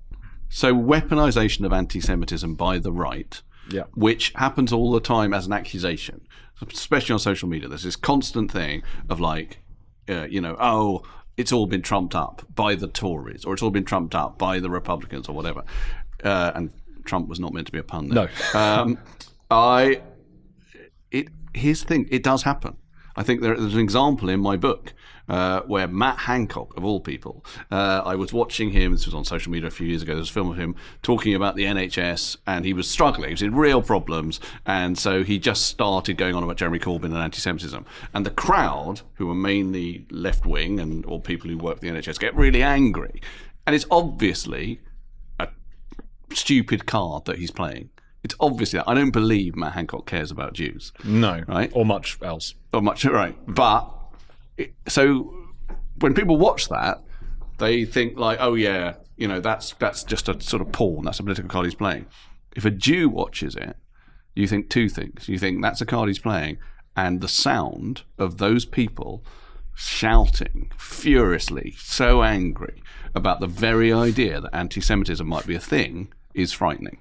so weaponization of anti-Semitism by the right, yeah. which happens all the time as an accusation, especially on social media. There's this constant thing of like, uh, you know, oh, it's all been trumped up by the Tories, or it's all been trumped up by the Republicans, or whatever. Uh, and Trump was not meant to be a pun. There. No, um, I. It here's the thing. It does happen. I think there's an example in my book uh, where Matt Hancock, of all people, uh, I was watching him. This was on social media a few years ago. there was a film of him talking about the NHS, and he was struggling. He was in real problems, and so he just started going on about Jeremy Corbyn and anti-Semitism. And the crowd, who were mainly left wing and or people who work for the NHS, get really angry. And it's obviously a stupid card that he's playing. It's obviously that. I don't believe Matt Hancock cares about Jews. No, right, or much else, or much right. But it, so when people watch that, they think like, oh yeah, you know, that's that's just a sort of pawn. That's a political card he's playing. If a Jew watches it, you think two things. You think that's a card he's playing, and the sound of those people shouting furiously, so angry about the very idea that anti-Semitism might be a thing is frightening.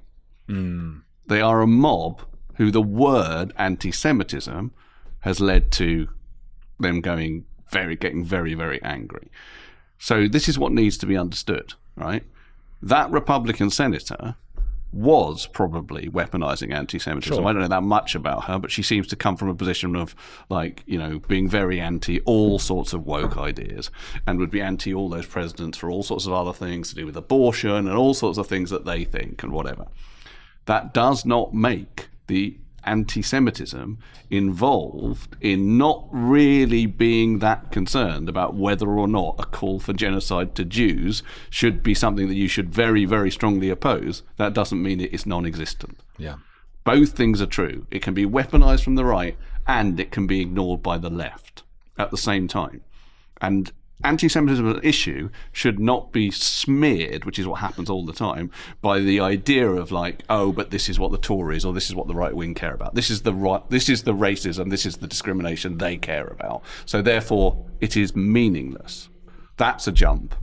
Mm. They are a mob who the word anti-Semitism has led to them going very, getting very, very angry. So this is what needs to be understood, right? That Republican senator was probably weaponizing anti-Semitism. Sure. I don't know that much about her, but she seems to come from a position of like you know being very anti all sorts of woke ideas, and would be anti all those presidents for all sorts of other things to do with abortion and all sorts of things that they think and whatever. That does not make the anti Semitism involved in not really being that concerned about whether or not a call for genocide to Jews should be something that you should very, very strongly oppose. That doesn't mean it is non existent. Yeah. Both things are true. It can be weaponized from the right and it can be ignored by the left at the same time. And anti-Semitism as an issue should not be smeared, which is what happens all the time, by the idea of like, oh, but this is what the Tories or this is what the right wing care about. This is the right, this is the racism, this is the discrimination they care about. So therefore, it is meaningless. That's a jump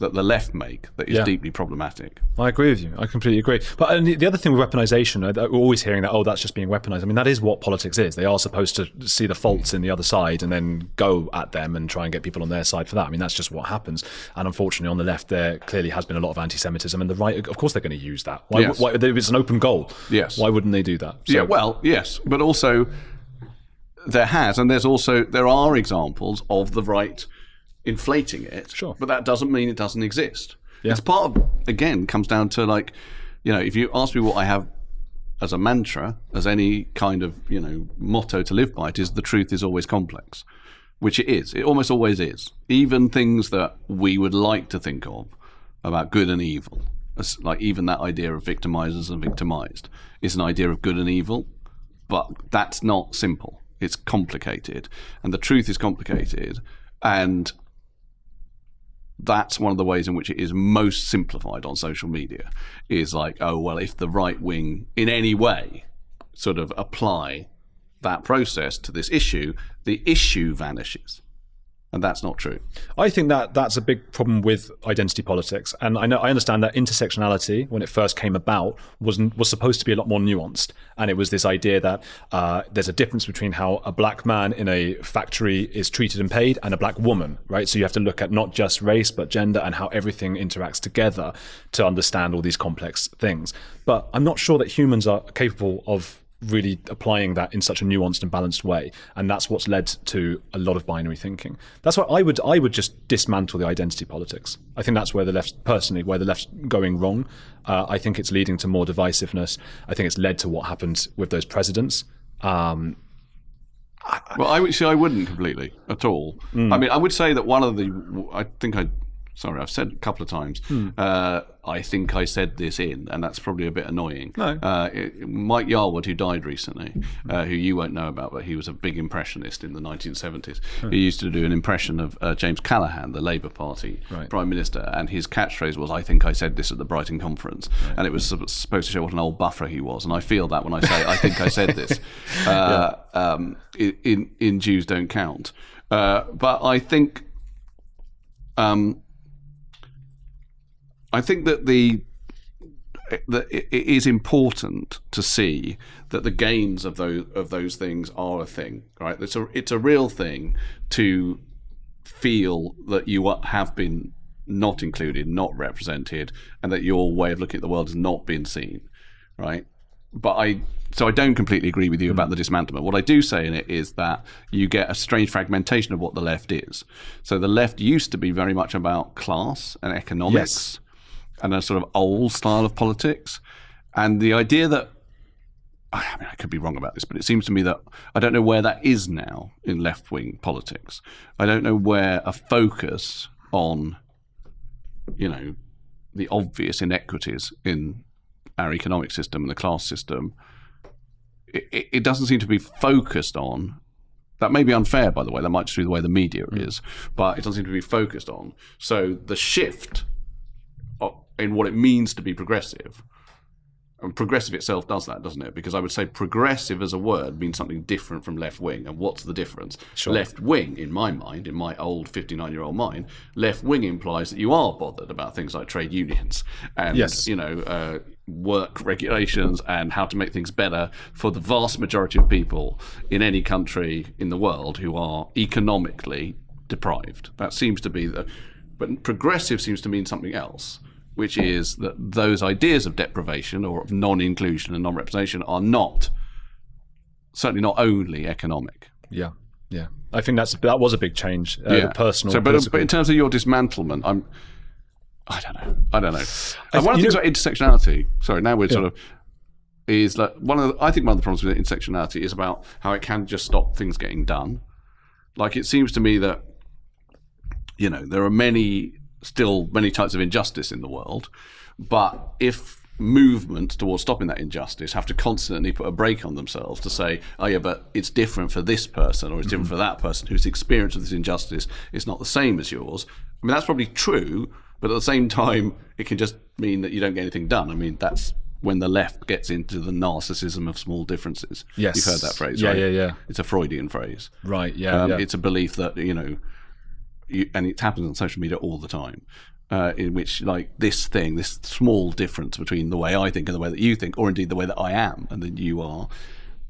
that the left make that is Yeah. deeply problematic. I agree with you. I completely agree. But and the- the other thing with weaponization, we're always hearing that, oh, that's just being weaponized. I mean, that is what politics is. They are supposed to see the faults mm. in the other side and then go at them and try and get people on their side for that. I mean, that's just what happens. And unfortunately, on the left, there clearly has been a lot of anti Semitism. And the right, of course, they're going to use that. Why, Yes. why, it's an open goal. Yes. Why wouldn't they do that? So- yeah, well, yes, but also there has, and there's also there are examples of the right inflating it. Sure. but that doesn't mean it doesn't exist. Yeah. It's part of again comes down to like, you know, if you ask me what I have as a mantra, as any kind of you know motto to live by, it is the truth is always complex, which it is. It almost always is. Even things that we would like to think of about good and evil, as, like even that idea of victimizers and victimized, is an idea of good and evil, but that's not simple. It's complicated, and the truth is complicated, and that's one of the ways in which it is most simplified on social media is like oh well if the right wing in any way sort of apply that process to this issue the issue vanishes and that's not true I think that that's a big problem with identity politics, and I know I understand that intersectionality, when it first came about, was was supposed to be a lot more nuanced, and it was this idea that uh, there's a difference between how a black man in a factory is treated and paid, and a black woman, right? So you have to look at not just race but gender and how everything interacts together to understand all these complex things. But I'm not sure that humans are capable of really applying that in such a nuanced and balanced way and that's what's led to a lot of binary thinking. That's why i would i would just dismantle the identity politics. I think that's where the left personally where the left's going wrong. Uh, i think it's leading to more divisiveness. I think it's led to what happened with those presidents. Um, well i would see i wouldn't completely at all. I mean i would say that one of the i think i sorry i've said a couple of times. Uh, i think i said this in and that's probably a bit annoying. No. uh, it, mike yarwood who died recently uh, who you won't know about but he was a big impressionist in the 1970s he used to do an impression of uh, james callaghan the labour party Right. prime minister and his catchphrase was i think i said this at the brighton conference. And it was sup- supposed to show what an old buffer he was and i feel that when i say i think i said this. Uh, um, in, in in jews don't count. Uh, but i think um, I think that the that it is important to see that the gains of those of those things are a thing, right? It's a it's a real thing to feel that you have been not included, not represented, and that your way of looking at the world has not been seen, right? But I so I don't completely agree with you about mm. the dismantlement. What I do say in it is that you get a strange fragmentation of what the left is. So the left used to be very much about class and economics and a sort of old style of politics. And the idea that I mean, I could be wrong about this, but it seems to me that I don't know where that is now in left wing politics. I don't know where a focus on, you know, the obvious inequities in our economic system and the class system, it, it- doesn't seem to be focused on. That may be unfair, by the way. That might just be the way the media is, but it doesn't seem to be focused on. So the shift in what it means to be progressive and progressive itself does that, doesn't it? Because I would say progressive as a word means something different from left wing. And what's the difference? Left wing, in my mind, in my old 59 year old mind, left wing implies that you are bothered about things like trade unions and, Yes. you know, uh, work regulations and how to make things better for the vast majority of people in any country in the world who are economically deprived. That seems to be the. But progressive seems to mean something else. Which is that those ideas of deprivation or of non-inclusion and non-representation are not certainly not only economic. Yeah, yeah. I think that's that was a big change. Uh, yeah. personal. So, but, but in terms of your dismantlement, I'm. I don't know. I don't know. And one of the things know, about intersectionality. Sorry, now we're yeah. sort of is like one of the, I think one of the problems with intersectionality is about how it can just stop things getting done. Like it seems to me that you know there are many still many types of injustice in the world, but if movements towards stopping that injustice have to constantly put a brake on themselves to say, oh yeah, but it's different for this person or it's different mm-hmm. for that person whose experience of this injustice is not the same as yours. I mean, that's probably true, but at the same time, it can just mean that you don't get anything done. I mean, that's when the left gets into the narcissism of small differences. Yes. You've heard that phrase, yeah, right? Yeah, yeah, It's a Freudian phrase. Right, yeah, um, yeah. It's a belief that, you know, you, and it happens on social media all the time, uh, in which like this thing, this small difference between the way I think and the way that you think, or indeed the way that I am and that you are,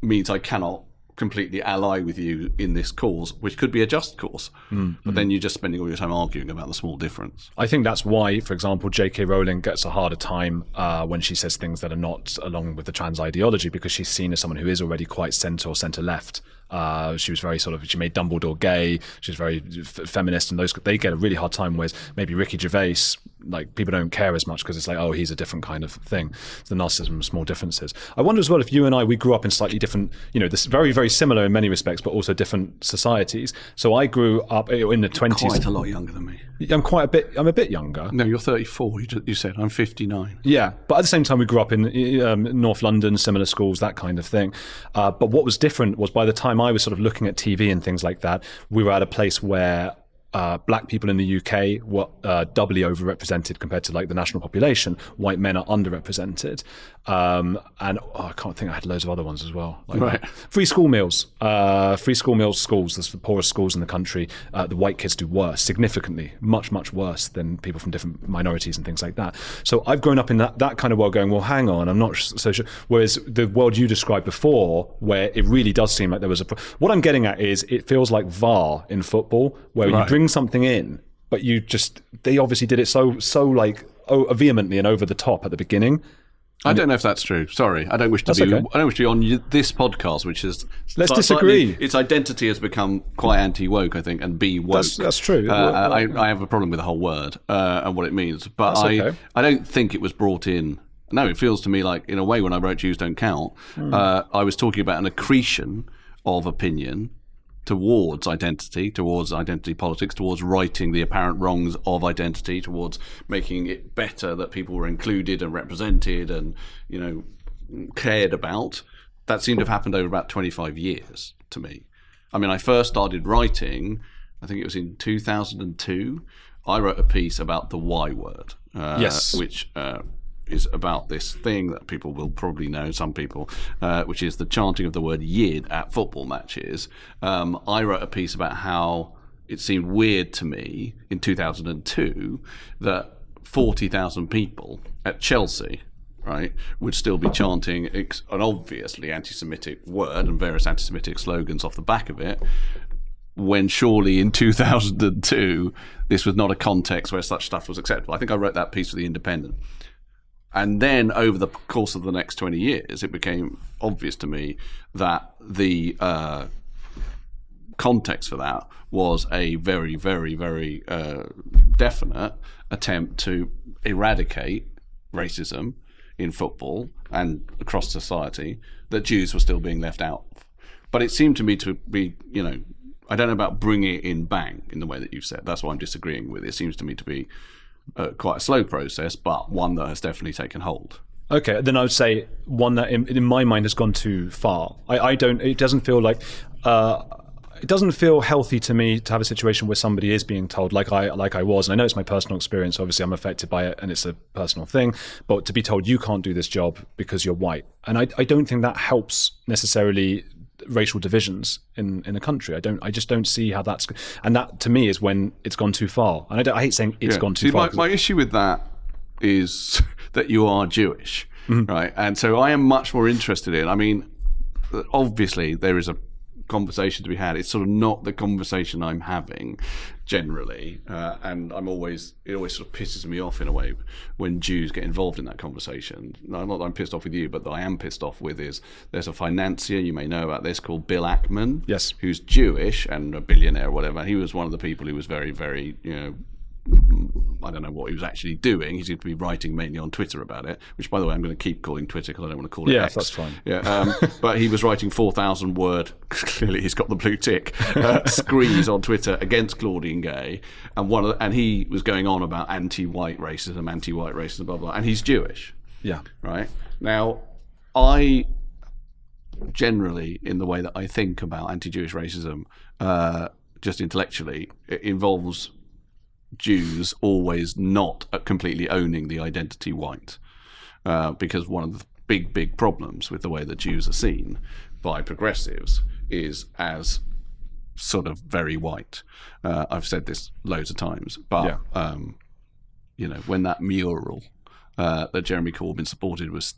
means I cannot completely ally with you in this cause, which could be a just cause. Mm, but mm. then you're just spending all your time arguing about the small difference. I think that's why, for example, J.K. Rowling gets a harder time uh, when she says things that are not along with the trans ideology because she's seen as someone who is already quite centre or centre left. Uh, she was very sort of she made Dumbledore gay. She was very f- feminist, and those they get a really hard time. Whereas maybe Ricky Gervais, like people don't care as much because it's like oh he's a different kind of thing. the narcissism small differences. I wonder as well if you and I we grew up in slightly different, you know, this very very similar in many respects, but also different societies. So I grew up in the twenties. Quite a lot younger than me. I'm quite a bit. I'm a bit younger. No, you're 34. You, just, you said I'm 59. Yeah, but at the same time, we grew up in um, North London, similar schools, that kind of thing. Uh, but what was different was by the time I was sort of looking at TV and things like that, we were at a place where uh, black people in the UK were uh, doubly overrepresented compared to like the national population. White men are underrepresented, um, and oh, I can't think I had loads of other ones as well. Like right. Free school meals, uh, free school meals schools. That's the poorest schools in the country. Uh, the white kids do worse, significantly, much much worse than people from different minorities and things like that. So I've grown up in that that kind of world, going, well, hang on, I'm not so sure. Whereas the world you described before, where it really does seem like there was a. Pro- what I'm getting at is it feels like VAR in football, where right. you bring something in, but you just they obviously did it so so like oh, vehemently and over the top at the beginning. I don't know if that's true. Sorry, I don't wish to be. Okay. I don't wish to be on this podcast, which is let's disagree. Slightly, its identity has become quite anti woke, I think, and be woke. That's, that's true. Uh, I, I, have a problem with the whole word uh, and what it means, but I okay. I don't think it was brought in. No, it feels to me like, in a way, when I wrote "Jews Don't Count," mm. uh, I was talking about an accretion of opinion towards identity, towards identity politics, towards righting the apparent wrongs of identity, towards making it better that people were included and represented and, you know, cared about. That seemed to have happened over about 25 years to me. I mean, I first started writing, I think it was in 2002. I wrote a piece about the Y word, uh, yes. which uh, is about this thing that people will probably know, some people, uh, which is the chanting of the word yid at football matches. Um, I wrote a piece about how it seemed weird to me in 2002 that 40,000 people at Chelsea right, would still be chanting an obviously anti Semitic word and various anti Semitic slogans off the back of it, when surely in 2002 this was not a context where such stuff was acceptable. I think I wrote that piece for The Independent. And then over the course of the next 20 years, it became obvious to me that the uh, context for that was a very, very, very uh, definite attempt to eradicate racism in football and across society, that Jews were still being left out. But it seemed to me to be, you know, I don't know about bringing it in bang in the way that you've said. That's what I'm disagreeing with. It seems to me to be uh, quite a slow process, but one that has definitely taken hold. Okay, then I would say one that in, in my mind has gone too far. I, I don't. It doesn't feel like. Uh, it doesn't feel healthy to me to have a situation where somebody is being told like I like I was and I know it's my personal experience obviously I'm affected by it and it's a personal thing but to be told you can't do this job because you're white and I, I don't think that helps necessarily racial divisions in in a country. I don't. I just don't see how that's. And that to me is when it's gone too far. And I, I hate saying it's yeah. gone too see, far. My, my issue with that is that you are Jewish, mm-hmm. right? And so I am much more interested in. I mean, obviously there is a conversation to be had. It's sort of not the conversation I'm having generally, uh, and I'm always it always sort of pisses me off in a way when Jews get involved in that conversation. Not that I'm pissed off with you, but that I am pissed off with is there's a financier you may know about this called Bill Ackman, Yes. who's Jewish and a billionaire or whatever. He was one of the people who was very very you know I don't know what he was actually doing. He seemed to be writing mainly on Twitter about it, which, by the way, I'm going to keep calling Twitter because I don't want to call it Yeah, X. that's fine. Yeah, um, but he was writing 4,000 word, clearly he's got the blue tick, uh, screeds on Twitter against Claudine Gay. And, one of the, and he was going on about anti white racism, anti white racism, blah, blah. And he's Jewish, Yeah. right? Now, I generally, in the way that I think about anti Jewish racism, uh, just intellectually, it involves Jews always not completely owning the identity white. Uh, because one of the big, big problems with the way that Jews are seen by progressives is as sort of very white. Uh, I've said this loads of times, but Yeah. um, you know, when that mural uh, that Jeremy Corbyn supported was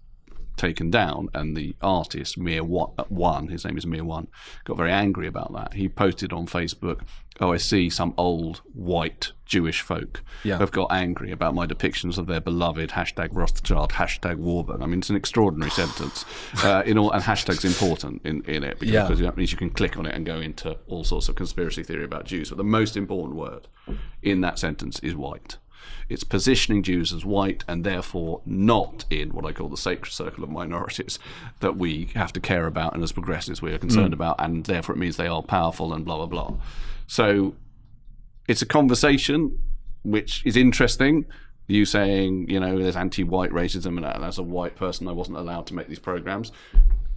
taken down, and the artist Mear One, his name is Mear One, got very angry about that. He posted on Facebook, "Oh, I see some old white Jewish folk Yeah. have got angry about my depictions of their beloved hashtag Rothschild, hashtag Warburg." I mean, it's an extraordinary sentence. Uh, in all, and hashtag's important in, in it because, Yeah. because that means you can click on it and go into all sorts of conspiracy theory about Jews. But the most important word in that sentence is white. It's positioning Jews as white and therefore not in what I call the sacred circle of minorities that we have to care about and as progressives we are concerned mm. about, and therefore it means they are powerful and blah blah blah. So it's a conversation which is interesting. You saying, you know, there's anti-white racism, and uh, as a white person, I wasn't allowed to make these programs.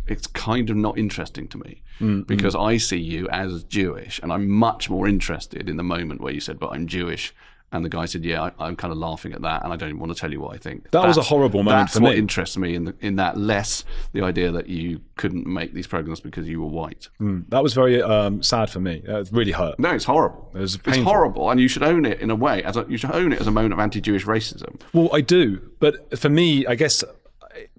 It's kind of not interesting to me mm, mm. because I see you as Jewish, and I'm much more interested in the moment where you said, "But I'm Jewish," and the guy said, "Yeah, I, I'm kind of laughing at that, and I don't want to tell you what I think." That was a horrible moment That's for what me. interests me in the, in that less the idea that you couldn't make these programs because you were white. That was very um, sad for me. It really hurt. No, it's horrible. It was it's horrible, and you should own it in a way. As a, you should own it as a moment of anti-Jewish racism. Well, I do, but for me, I guess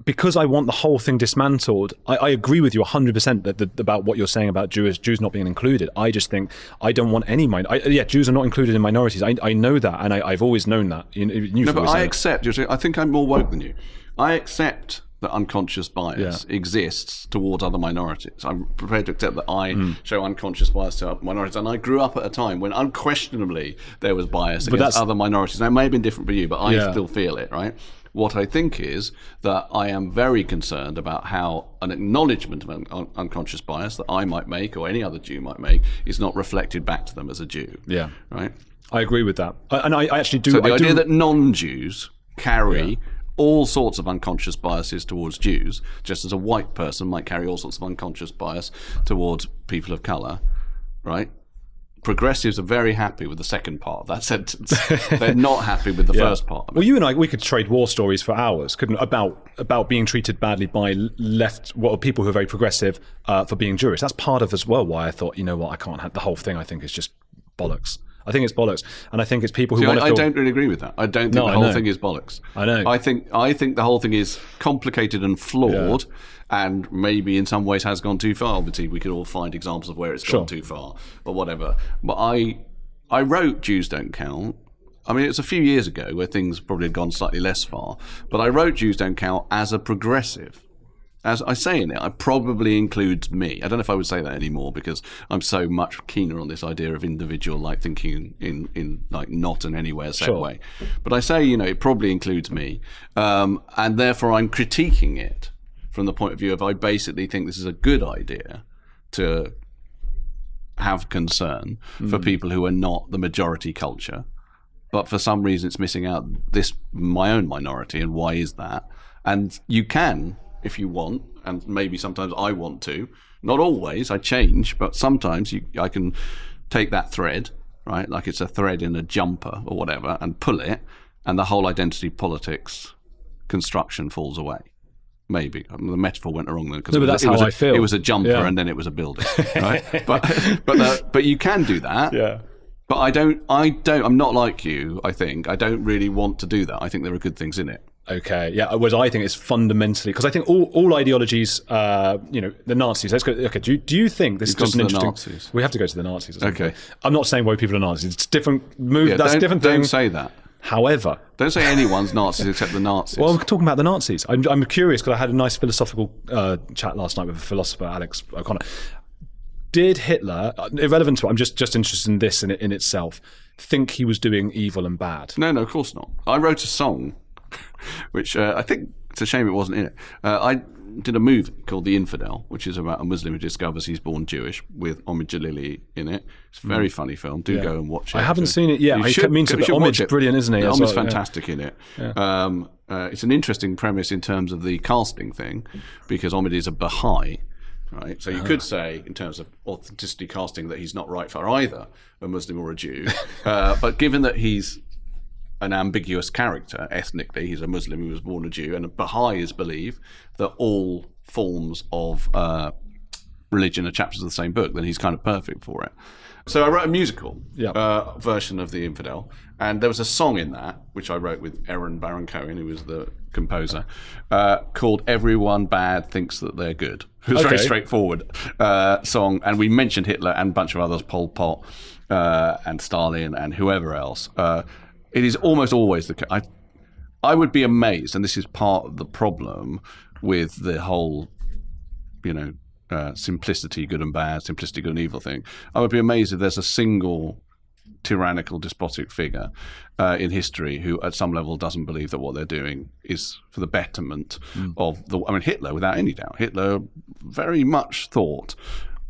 because I want the whole thing dismantled, I, I agree with you 100% that, that, about what you're saying about Jews, Jews not being included. I just think I don't want any min- I, Yeah, Jews are not included in minorities. I, I know that, and I, I've always known that. You, No, but I accept. You're saying, I think I'm more woke than you. I accept that unconscious bias exists towards other minorities. I'm prepared to accept that I Hmm. show unconscious bias to minorities, and I grew up at a time when unquestionably there was bias against that's- other minorities. Now, it may have been different for you, but I Yeah. still feel it. Right. What I think is that I am very concerned about how an acknowledgement of un- un- unconscious bias that I might make or any other Jew might make is not reflected back to them as a Jew. Yeah. Right. I agree with that. And I, I actually do. So the I idea do, that non-Jews carry all sorts of unconscious biases towards Jews, just as a white person might carry all sorts of unconscious bias towards people of colour, right? Progressives are very happy with the second part of that sentence. They're not happy with the first part. Well, you and I, we could trade war stories for hours, couldn't? About about being treated badly by left, well, people who are very progressive uh, for being Jewish. That's part of as well why I thought, you know what, I can't have the whole thing. I think is just bollocks. I think it's bollocks, and I think it's people who See, want to I, I don't really agree with that. I don't think No, the I whole thing is bollocks. I know. I think I think the whole thing is complicated and flawed, and maybe in some ways has gone too far. Obviously, we could all find examples of where it's Sure. gone too far, but whatever. But I I wrote Jews don't count. I mean, it's a few years ago where things probably had gone slightly less far. But I wrote Jews don't count as a progressive. As I say in it, I probably includes me. I don't know if I would say that anymore because I'm so much keener on this idea of individual, like thinking in, in like not and anywhere set Sure. way. But I say, you know, it probably includes me, um, and therefore I'm critiquing it from the point of view of I basically think this is a good idea to have concern for people who are not the majority culture but for some reason it's missing out this my own minority and why is that and you can if you want and maybe sometimes i want to not always i change but sometimes you, i can take that thread right like it's a thread in a jumper or whatever and pull it and the whole identity politics construction falls away maybe I mean, the metaphor went wrong then because No, it was, that's it was how a, I feel. it was a jumper Yeah. and then it was a building right but but uh, but you can do that yeah. but I don't. I don't. I'm not like you. I think I don't really want to do that. I think there are good things in it. Okay, yeah. Whereas I think it's fundamentally because I think all, all ideologies, uh, you know, the Nazis. Let's go. Okay, do you, do you think this You've is just an interesting? Nazis. We have to go to the Nazis. Okay. I'm not saying white people are Nazis. It's different move. Yeah, that's a don't, different don't thing. say that. However, Don't say anyone's Nazis except the Nazis. well, I'm talking about the Nazis. I'm, I'm curious because I had a nice philosophical uh, chat last night with a philosopher, Alex O'Connor. Did Hitler, uh, irrelevant to it, I'm just just interested in this in, in itself, think he was doing evil and bad? No, no, of course not. I wrote a song, which uh, I think it's a shame it wasn't in it. Uh, I did a movie called The Infidel, which is about a Muslim who discovers he's born Jewish with Omid Djalili in it. It's a very funny film. Do go and watch it. I haven't seen it yet. You I should- meaning to, but Omid's brilliant, isn't he, Yeah, Omid's well? Yeah. fantastic in it. Um, uh, it's an interesting premise in terms of the casting thing, because Omid is a Baha'i. Right, so you could say, in terms of authenticity casting, that he's not right for either a Muslim or a Jew. uh, but given that he's an ambiguous character ethnically. He's a Muslim who was born a Jew, and Baha'is believe that all forms of uh, religion are chapters of the same book. Then he's kind of perfect for it. So I wrote a musical Yeah. uh, version of The Infidel, and there was a song in that which I wrote with Erran Baron Cohen, who was the composer, uh, called "Everyone Bad Thinks That They're Good." It was a very straightforward uh, song, and we mentioned Hitler and a bunch of others, Pol Pot uh, and Stalin and whoever else. Uh, it is almost always the case. I, I would be amazed, and this is part of the problem with the whole, you know, uh, simplicity, good and bad, simplicity, good and evil thing. I would be amazed if there's a single tyrannical, despotic figure uh, in history who, at some level, doesn't believe that what they're doing is for the betterment of the. I mean, Hitler, without any doubt, Hitler very much thought.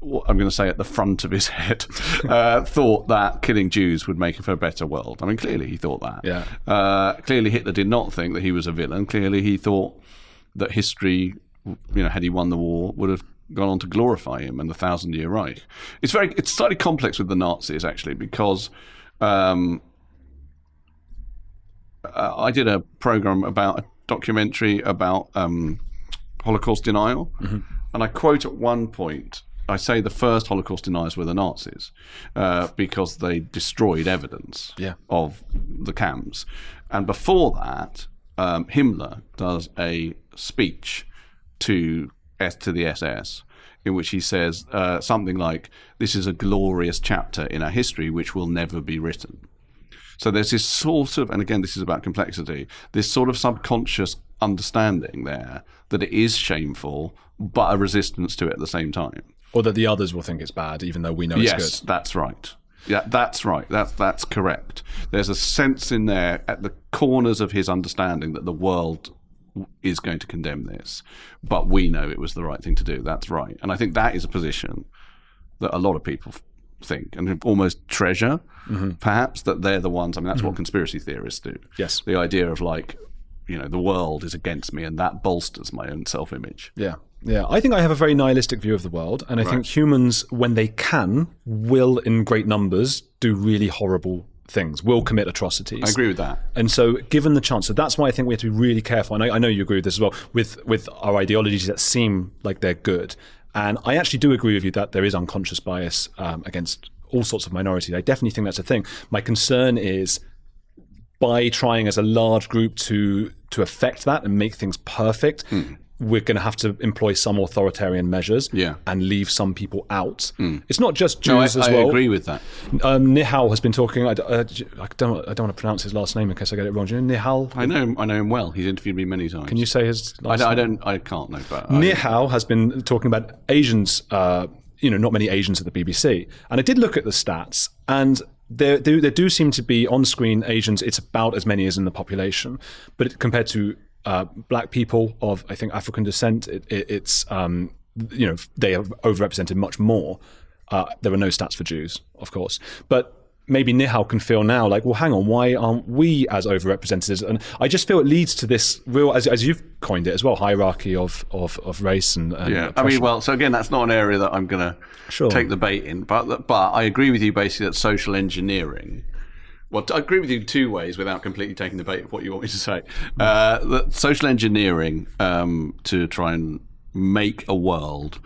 What I'm going to say at the front of his head, uh, thought that killing Jews would make for a better world. I mean, clearly he thought that. Yeah. Uh, clearly Hitler did not think that he was a villain. Clearly he thought that history, you know, had he won the war, would have gone on to glorify him and the Thousand Year Reich. It's very, it's slightly complex with the Nazis actually because um, uh, I did a program about a documentary about um, Holocaust denial, and I quote at one point. I say the first Holocaust deniers were the Nazis uh, because they destroyed evidence Yeah. of the camps. And before that, um, Himmler does a speech to S to the SS in which he says uh, something like, "This is a glorious chapter in our history which will never be written." So there's this sort of, and again, this is about complexity, this sort of subconscious understanding there that it is shameful, but a resistance to it at the same time. Or that the others will think it's bad, even though we know it's yes, good. that's right. Yeah, that's right. That's that's correct. There's a sense in there at the corners of his understanding that the world is going to condemn this, but we know it was the right thing to do. That's right, and I think that is a position that a lot of people think and almost treasure, mm-hmm. perhaps that they're the ones. I mean, that's what mm-hmm. conspiracy theorists do. Yes. the idea of like, you know, the world is against me, and that bolsters my own self-image. Yeah. Yeah, I think I have a very nihilistic view of the world, and I think humans, when they can, will in great numbers do really horrible things, will commit atrocities. I agree with that. And so, given the chance, so that's why I think we have to be really careful. And I, I know you agree with this as well with with our ideologies that seem like they're good. And I actually do agree with you that there is unconscious bias um, against all sorts of minorities. I definitely think that's a thing. My concern is by trying as a large group to to affect that and make things perfect. We're going to have to employ some authoritarian measures Yeah. and leave some people out. It's not just No, I, Jews as I well. agree with that. Um, Nihal has been talking. I, uh, I don't. I don't want to pronounce his last name in case I get it wrong. Do you know Nihal? I know him, I know him well. He's interviewed me many times. Can you say his I don't, I name? don't. I can't know, but Nihal has been talking about Asians. Uh, you know, not many Asians at the BBC. And I did look at the stats, and there, there, there do seem to be on-screen Asians. It's about as many as in the population, but it, compared to uh, black people of, I think, African descent, it, it, it's um, you know they are overrepresented much more. Uh, there are no stats for Jews, of course, but maybe Nihal can feel now like, well, hang on, why aren't we as overrepresented? And I just feel it leads to this real, as, as you've coined it as well, hierarchy of of, of race and, and yeah. I mean, well, so again, that's not an area that I'm going to Sure. take the bait in, but but I agree with you basically that social engineering. Well, I agree with you in two ways without completely taking the bait of what you want me to say. Uh, social engineering um, to try and make a world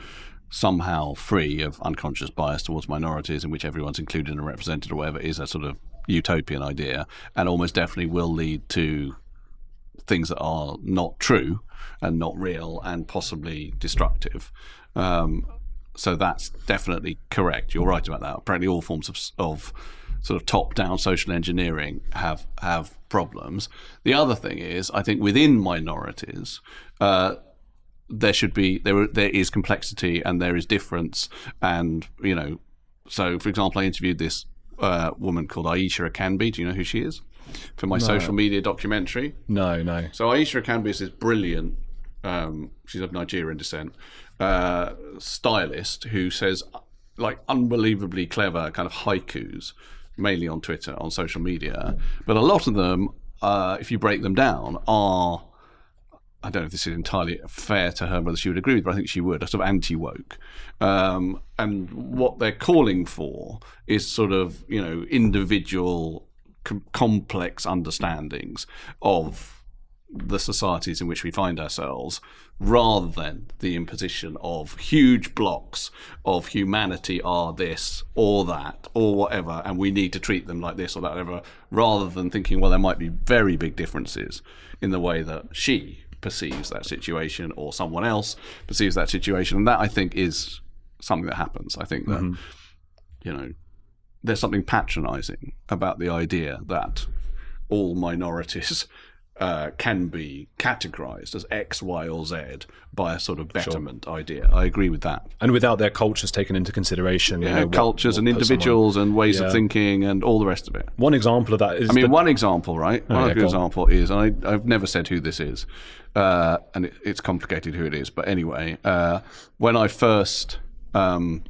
somehow free of unconscious bias towards minorities in which everyone's included and represented or whatever is a sort of utopian idea and almost definitely will lead to things that are not true and not real and possibly destructive. Um, so that's definitely correct. You're right about that. Apparently, all forms of, of sort of top-down social engineering have have problems. The other thing is, I think within minorities, uh, there should be there there is complexity and there is difference, and you know, so for example, I interviewed this uh, woman called Ayishat Akanbi. Do you know who she is? For my no. social media documentary. No, no. So Ayishat Akanbi is this brilliant. Um, she's of Nigerian descent. Uh, stylist who says like unbelievably clever kind of haikus mainly on Twitter, on social media. But a lot of them, uh, if you break them down, are I don't know if this is entirely fair to her, whether she would agree with, but I think she would, sort of anti woke. Um, and what they're calling for is sort of, you know, individual com- complex understandings of the societies in which we find ourselves rather than the imposition of huge blocks of humanity are this or that or whatever and we need to treat them like this or that whatever rather than thinking well there might be very big differences in the way that she perceives that situation or someone else perceives that situation and that I think is something that happens I think that mm-hmm. you know there's something patronizing about the idea that all minorities uh, can be categorized as X, Y, or Z by a sort of betterment sure. idea. I agree with that. And without their cultures taken into consideration. Yeah, you know, cultures what, what and individuals someone, and ways yeah. of thinking and all the rest of it. One example of that is. I mean, the, one example, right? Oh, one yeah, good example is, I, I've never said who this is, uh, and it, it's complicated who it is, but anyway, uh, when I first. Um,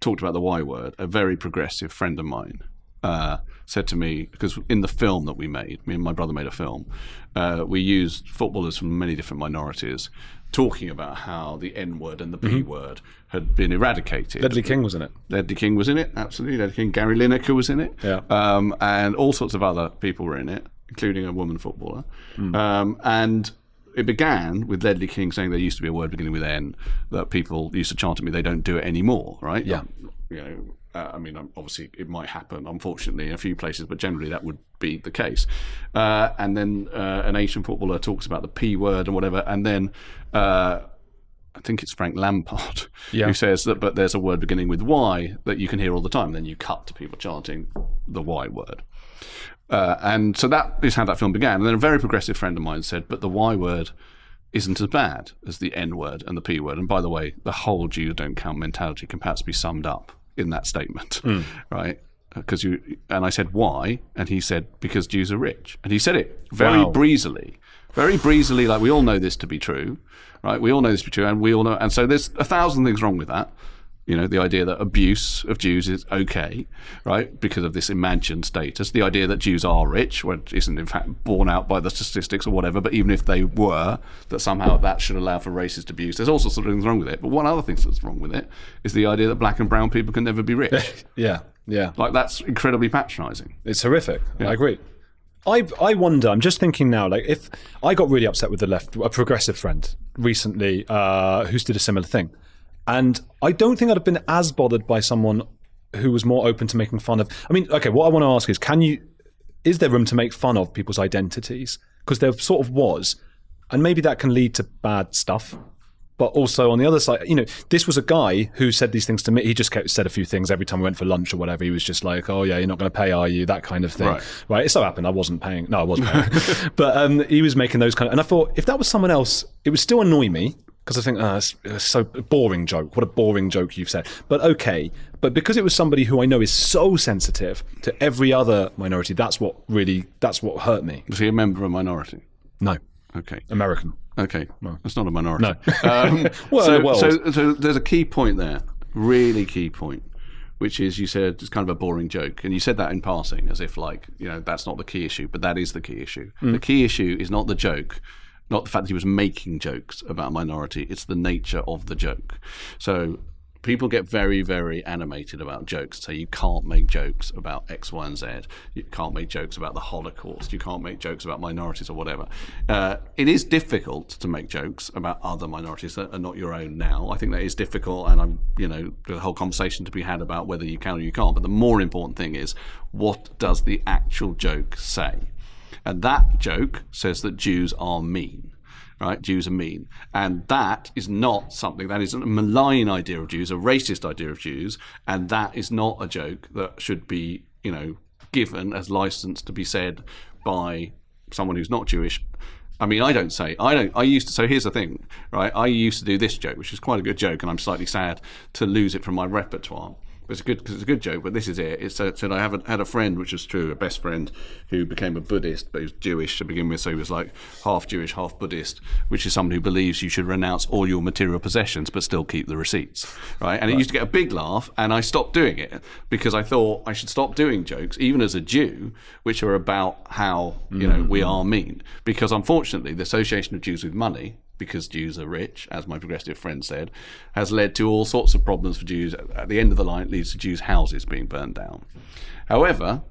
talked about the Y word, a very progressive friend of mine uh, said to me because in the film that we made, me and my brother made a film. Uh, we used footballers from many different minorities talking about how the N word and the P mm-hmm. word had been eradicated. Ledley King was in it. Ledley King was in it, absolutely. Ledley King, Gary Lineker was in it, yeah, um, and all sorts of other people were in it, including a woman footballer. Mm. Um, and it began with Ledley King saying there used to be a word beginning with N that people used to chant at me. They don't do it anymore, right? Yeah. You know, uh, I mean, obviously, it might happen, unfortunately, in a few places, but generally that would be the case. Uh, and then uh, an Asian footballer talks about the P word and whatever, and then uh, I think it's Frank Lampard yeah. who says that, but there's a word beginning with Y that you can hear all the time. Then you cut to people chanting the Y word. Uh, and so that is how that film began. And then a very progressive friend of mine said, but the Y word isn't as bad as the N word and the P word. And by the way, the whole Jews don't count mentality can perhaps be summed up in that statement, mm. right? Because you and I said why, and he said because Jews are rich, and he said it very wow. breezily, very breezily, like we all know this to be true, right? We all know this to be true, and we all know, and so there's a thousand things wrong with that. You know, the idea that abuse of Jews is okay, right, because of this imagined status. The idea that Jews are rich, which isn't in fact borne out by the statistics or whatever, but even if they were, that somehow that should allow for racist abuse. There's all sorts of things wrong with it. But one other thing that's wrong with it is the idea that black and brown people can never be rich. yeah, yeah. Like that's incredibly patronising. It's horrific. Yeah. I agree. I I wonder. I'm just thinking now. Like, if I got really upset with the left, a progressive friend recently uh, who's did a similar thing, and I don't think I'd have been as bothered by someone who was more open to making fun of. I mean, okay, what I want to ask is can you, is there room to make fun of people's identities? Because there sort of was. And maybe that can lead to bad stuff. But also on the other side, you know, this was a guy who said these things to me. He just kept, said a few things every time we went for lunch or whatever. He was just like, "Oh yeah, you're not going to pay, are you?" That kind of thing. Right. right. It so happened I wasn't paying. No, I was paying. but um, he was making those kind of. And I thought if that was someone else, it would still annoy me because I think oh, it's, it's so boring joke. What a boring joke you've said. But okay, but because it was somebody who I know is so sensitive to every other minority, that's what really that's what hurt me. Was he a member of a minority? No. Okay. American. Okay. No. That's not a minority. No. Um, well, so, well, so, so there's a key point there, really key point, which is you said it's kind of a boring joke, and you said that in passing as if like you know that's not the key issue, but that is the key issue. Mm. The key issue is not the joke not the fact that he was making jokes about minority, it's the nature of the joke. So people get very, very animated about jokes. Say you can't make jokes about X, Y, and Z. You can't make jokes about the Holocaust. You can't make jokes about minorities or whatever. Uh, it is difficult to make jokes about other minorities that are not your own now. I think that is difficult, and I'm, you know, the whole conversation to be had about whether you can or you can't. But the more important thing is what does the actual joke say? And that joke says that Jews are mean. Right, Jews are mean, and that is not something that is a malign idea of Jews, a racist idea of Jews, and that is not a joke that should be, you know, given as license to be said by someone who's not Jewish. I mean, I don't say I don't. I used to. So here's the thing, right? I used to do this joke, which is quite a good joke, and I'm slightly sad to lose it from my repertoire. It's a good because it's a good joke, but this is it. It said, uh, said I haven't had a friend, which is true, a best friend who became a Buddhist, but he was Jewish to begin with, so he was like half Jewish, half Buddhist, which is someone who believes you should renounce all your material possessions but still keep the receipts, right? And it used to get a big laugh, and I stopped doing it because I thought I should stop doing jokes, even as a Jew, which are about how you mm. know we are mean, because unfortunately the association of Jews with money because Jews are rich, as my progressive friend said, has led to all sorts of problems for Jews. At the end of the line, it leads to Jews' houses being burned down. However,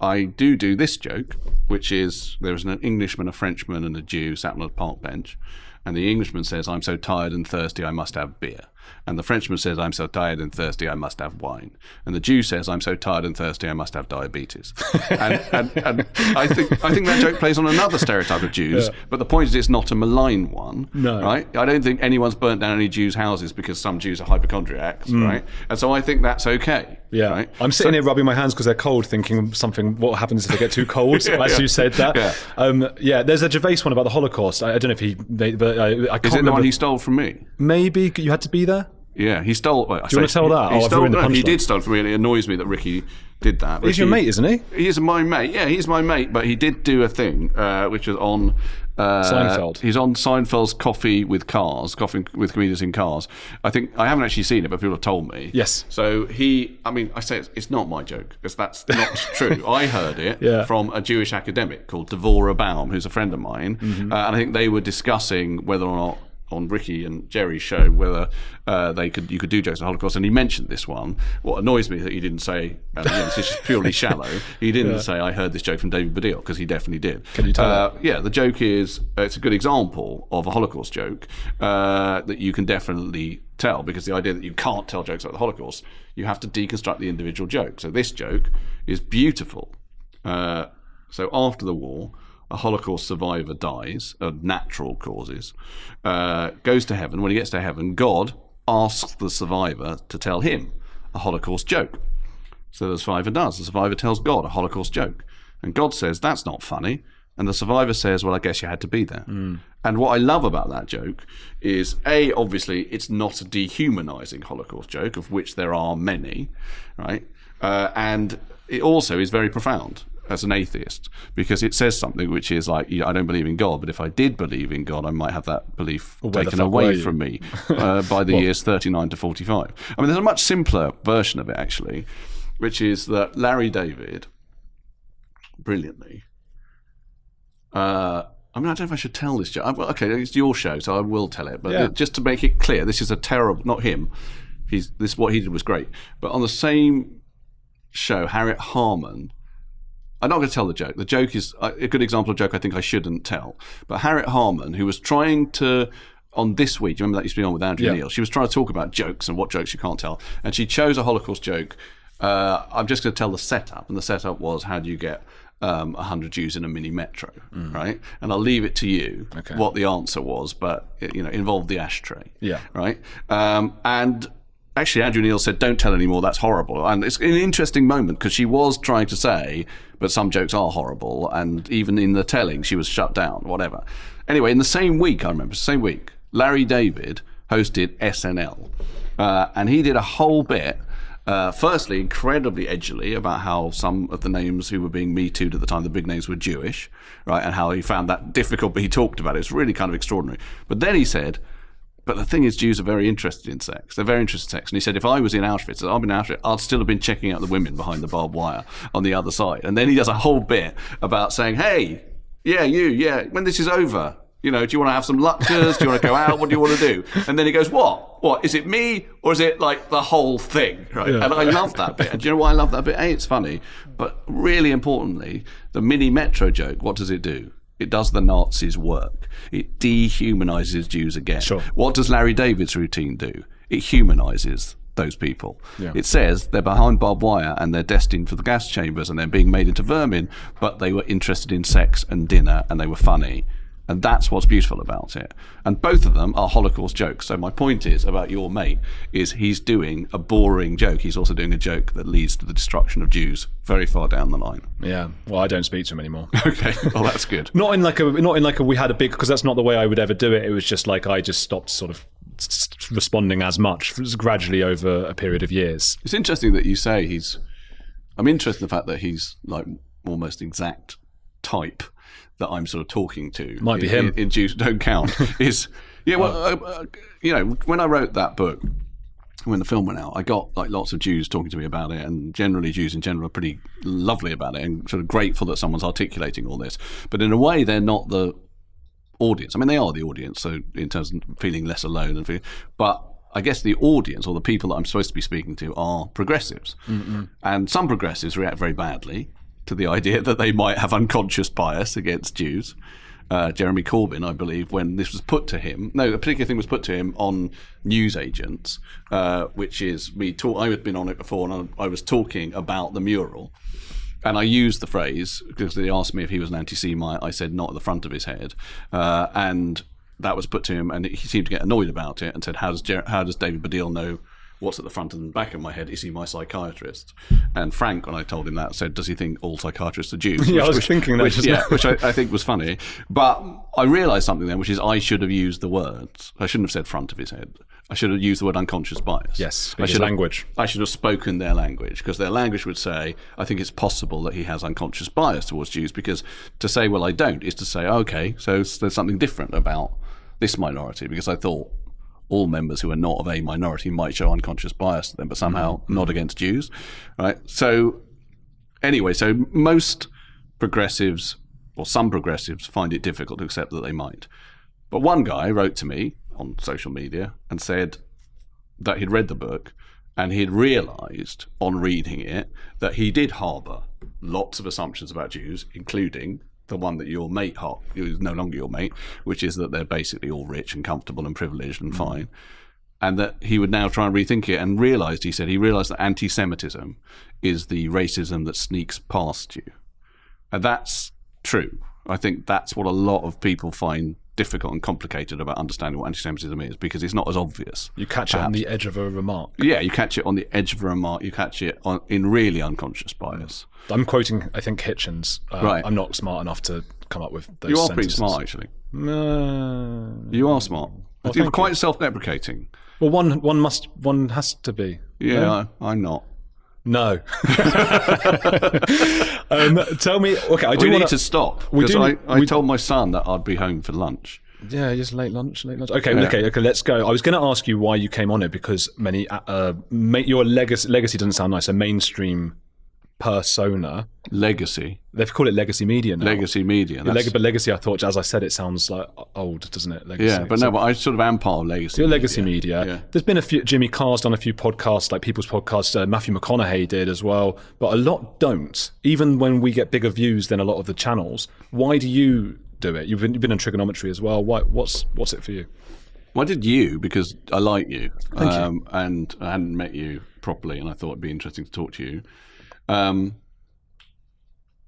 I do do this joke, which is there is an Englishman, a Frenchman, and a Jew sat on a park bench, and the Englishman says, "I'm so tired and thirsty, I must have beer." And the Frenchman says, I'm so tired and thirsty, I must have wine. And the Jew says, I'm so tired and thirsty, I must have diabetes. and, and, and I, think, I think that joke plays on another stereotype of Jews, yeah. but the point is it's not a malign one. No. Right? I don't think anyone's burnt down any Jews' houses because some Jews are hypochondriacs, mm. right? And so I think that's okay. Yeah. Right? I'm sitting so, here rubbing my hands because they're cold, thinking something, what happens if they get too cold, yeah, as yeah. you said that. Yeah. Um, yeah, there's a Gervais one about the Holocaust. I, I don't know if he, they, but I, I can't Is it remember. the one he stole from me? Maybe you had to be there? Yeah, he stole. Well, Do you want to tell that? He, he, stole, no, he did steal from me, and it annoys me that Ricky did that. He's your mate, isn't he? He's my mate. Yeah, he's my mate. But he did do a thing, uh, which was on uh, Seinfeld. He's on Seinfeld's Coffee with Cars, Coffee with Comedians in Cars. I think I haven't actually seen it, but people have told me. Yes. So he, I mean, I say it's, it's not my joke because that's not true. I heard it yeah. from a Jewish academic called Devorah Baum, who's a friend of mine, mm-hmm. uh, and I think they were discussing whether or not on Ricky and Jerry's show whether uh, they could you could do jokes of Holocaust, and he mentioned this one. What annoys me that he didn't say, uh, it's just purely shallow. He didn't yeah. say I heard this joke from David Baddiel because he definitely did. Can you tell? Uh, yeah, the joke is uh, it's a good example of a Holocaust joke uh, that you can definitely tell because the idea that you can't tell jokes about the Holocaust, you have to deconstruct the individual joke. So this joke is beautiful. Uh, so after the war, a Holocaust survivor dies of natural causes, uh, goes to heaven. When he gets to heaven, God asks the survivor to tell him a Holocaust joke. So the survivor does. The survivor tells God a Holocaust joke. And God says, That's not funny. And the survivor says, Well, I guess you had to be there. Mm. And what I love about that joke is A, obviously, it's not a dehumanizing Holocaust joke, of which there are many, right? Uh, and it also is very profound as an atheist because it says something which is like I don't believe in God, but if I did believe in God, I might have that belief taken away from me uh, by the well, years 39 to 45. I mean, there's a much simpler version of it actually, which is that Larry David, brilliantly. Uh, I mean, I don't know if I should tell this joke. Okay, it's your show, so I will tell it. But yeah. just to make it clear, this is a terrible. Not him. He's this. What he did was great. But on the same show, Harriet Harman I'm not going to tell the joke. The joke is a good example of joke I think I shouldn't tell. But Harriet Harman, who was trying to on this week, do you remember that used to be on with Andrew yeah. Neil? She was trying to talk about jokes and what jokes you can't tell, and she chose a Holocaust joke. Uh, I'm just going to tell the setup, and the setup was how do you get um, 100 Jews in a mini metro, mm. right? And I'll leave it to you okay. what the answer was, but it, you know, involved the ashtray, yeah, right? Um, and actually, Andrew Neil said, "Don't tell anymore. That's horrible." And it's an interesting moment because she was trying to say, but some jokes are horrible, and even in the telling, she was shut down. Whatever. Anyway, in the same week, I remember, same week, Larry David hosted SNL, uh, and he did a whole bit. Uh, firstly, incredibly edgily about how some of the names who were being Me Too'd at the time, the big names were Jewish, right, and how he found that difficult, but he talked about it. It's really kind of extraordinary. But then he said, but the thing is, Jews are very interested in sex. They're very interested in sex. And he said, if I was in Auschwitz, I'd been in Auschwitz, I'd still have been checking out the women behind the barbed wire on the other side. And then he does a whole bit about saying, hey, yeah, you, yeah, when this is over, you know, do you want to have some latkes? Do you want to go out? What do you want to do? And then he goes, what? What? Is it me or is it like the whole thing? Right. Yeah. And I love that bit. And do you know why I love that bit? A, it's funny. But really importantly, the mini metro joke, what does it do? It does the Nazis' work. It dehumanizes Jews again. Sure. What does Larry David's routine do? It humanizes those people. Yeah. It says they're behind barbed wire and they're destined for the gas chambers and they're being made into vermin, but they were interested in sex and dinner and they were funny. And that's what's beautiful about it. And both of them are Holocaust jokes. So my point is about your mate is he's doing a boring joke. He's also doing a joke that leads to the destruction of Jews very far down the line. Yeah. Well, I don't speak to him anymore. Okay, well that's good. not in like a not in like a we had a big because that's not the way I would ever do it. It was just like I just stopped sort of responding as much gradually over a period of years. It's interesting that you say he's. I'm interested in the fact that he's like almost exact type that I'm sort of talking to. Might be in, him. In, in Jews Don't Count. is yeah. Well, uh, uh, you know, when I wrote that book, when the film went out, I got like lots of Jews talking to me about it, and generally Jews in general are pretty lovely about it and sort of grateful that someone's articulating all this. But in a way, they're not the audience. I mean, they are the audience, so in terms of feeling less alone and feeling, but I guess the audience or the people that I'm supposed to be speaking to are progressives, and some progressives react very badly to the idea that they might have unconscious bias against Jews. Uh, Jeremy Corbyn, I believe, when this was put to him, no, a particular thing was put to him on news agents, uh, which is we Talk, I had been on it before, and I, I was talking about the mural, and I used the phrase because they asked me if he was an anti-Semite. I said not at the front of his head, uh, and that was put to him, and he seemed to get annoyed about it and said, "How does Jer- how does David Baddiel know what's at the front and back of my head? Is he my psychiatrist?" And Frank, when I told him that, said, "Does he think all psychiatrists are Jews?" Yeah, I was thinking that which, yeah, which I, I think was funny. But I realised something then, which is I should have used the words. I shouldn't have said front of his head. I should have used the word unconscious bias. Yes, I should have- language. I should have spoken their language because their language would say, I think it's possible that he has unconscious bias towards Jews. Because to say, well, I don't, is to say, oh, okay, so there's something different about this minority. Because I thought all members who are not of a minority might show unconscious bias to them, but somehow mm-hmm. not against Jews. Right. So, anyway, so most progressives, or some progressives, find it difficult to accept that they might. But one guy wrote to me on social media and said, that he'd read the book and he'd realised on reading it that he did harbour lots of assumptions about Jews, including the one that your mate, hot is no longer your mate, which is that they're basically all rich and comfortable and privileged and mm. fine. And that he would now try and rethink it and realised, he said, he realised that anti Semitism is the racism that sneaks past you. And that's true. I think that's what a lot of people find difficult and complicated about understanding what anti-Semitism is because it's not as obvious. You catch it on the edge of a remark. Yeah, you catch it on the edge of a remark. You catch it on, in really unconscious bias. I'm quoting, I think Hitchens. Uh, Right. I'm not smart enough to come up with those. You are pretty sentences. smart, actually. Uh, You are smart. You're thank quite self-deprecating. well, one one must one has to be. Yeah, I, I'm not. No. um, tell me. Okay, I do we want need to stop we because do I, I we- told my son that I'd be home for lunch. Yeah, just late lunch, late lunch. Okay, okay, okay. Let's go. I was going to ask you why you came on it because many uh, uh, ma- your legacy legacy doesn't sound nice. A mainstream persona. legacy. They've called it legacy media now. legacy media. that's- Leg- but legacy, I thought, as I said, it sounds like old, doesn't it? Legacy. yeah, but So- no, but I sort of am part of legacy. Your legacy media. Yeah. There's been a few. Jimmy Carr's done a few podcasts, like people's podcasts. Uh, Matthew McConaughey did as well, but a lot don't. Even when we get bigger views than a lot of the channels, why do you do it? You've been, you've been in Triggernometry as well. Why? What's what's it for you? Well, I did you because I like you, um, and I hadn't met you properly, and I thought it'd be interesting to talk to you. Um,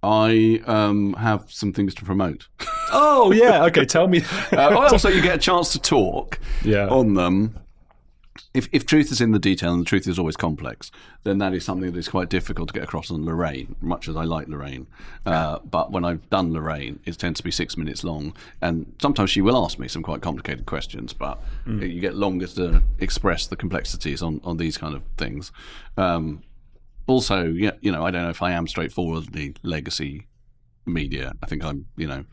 I um, have some things to promote. Oh yeah. Okay. Tell me. uh, also, you get a chance to talk Yeah. on them. If, if truth is in the detail and the truth is always complex, then that is something that is quite difficult to get across on Lorraine, much as I like Lorraine. Uh, but when I've done Lorraine, it tends to be six minutes long. And sometimes she will ask me some quite complicated questions, but you get longer to express the complexities on, on these kind of things. Um, also, yeah, you know, I don't know if I am straightforwardly legacy media. I think I'm, you know,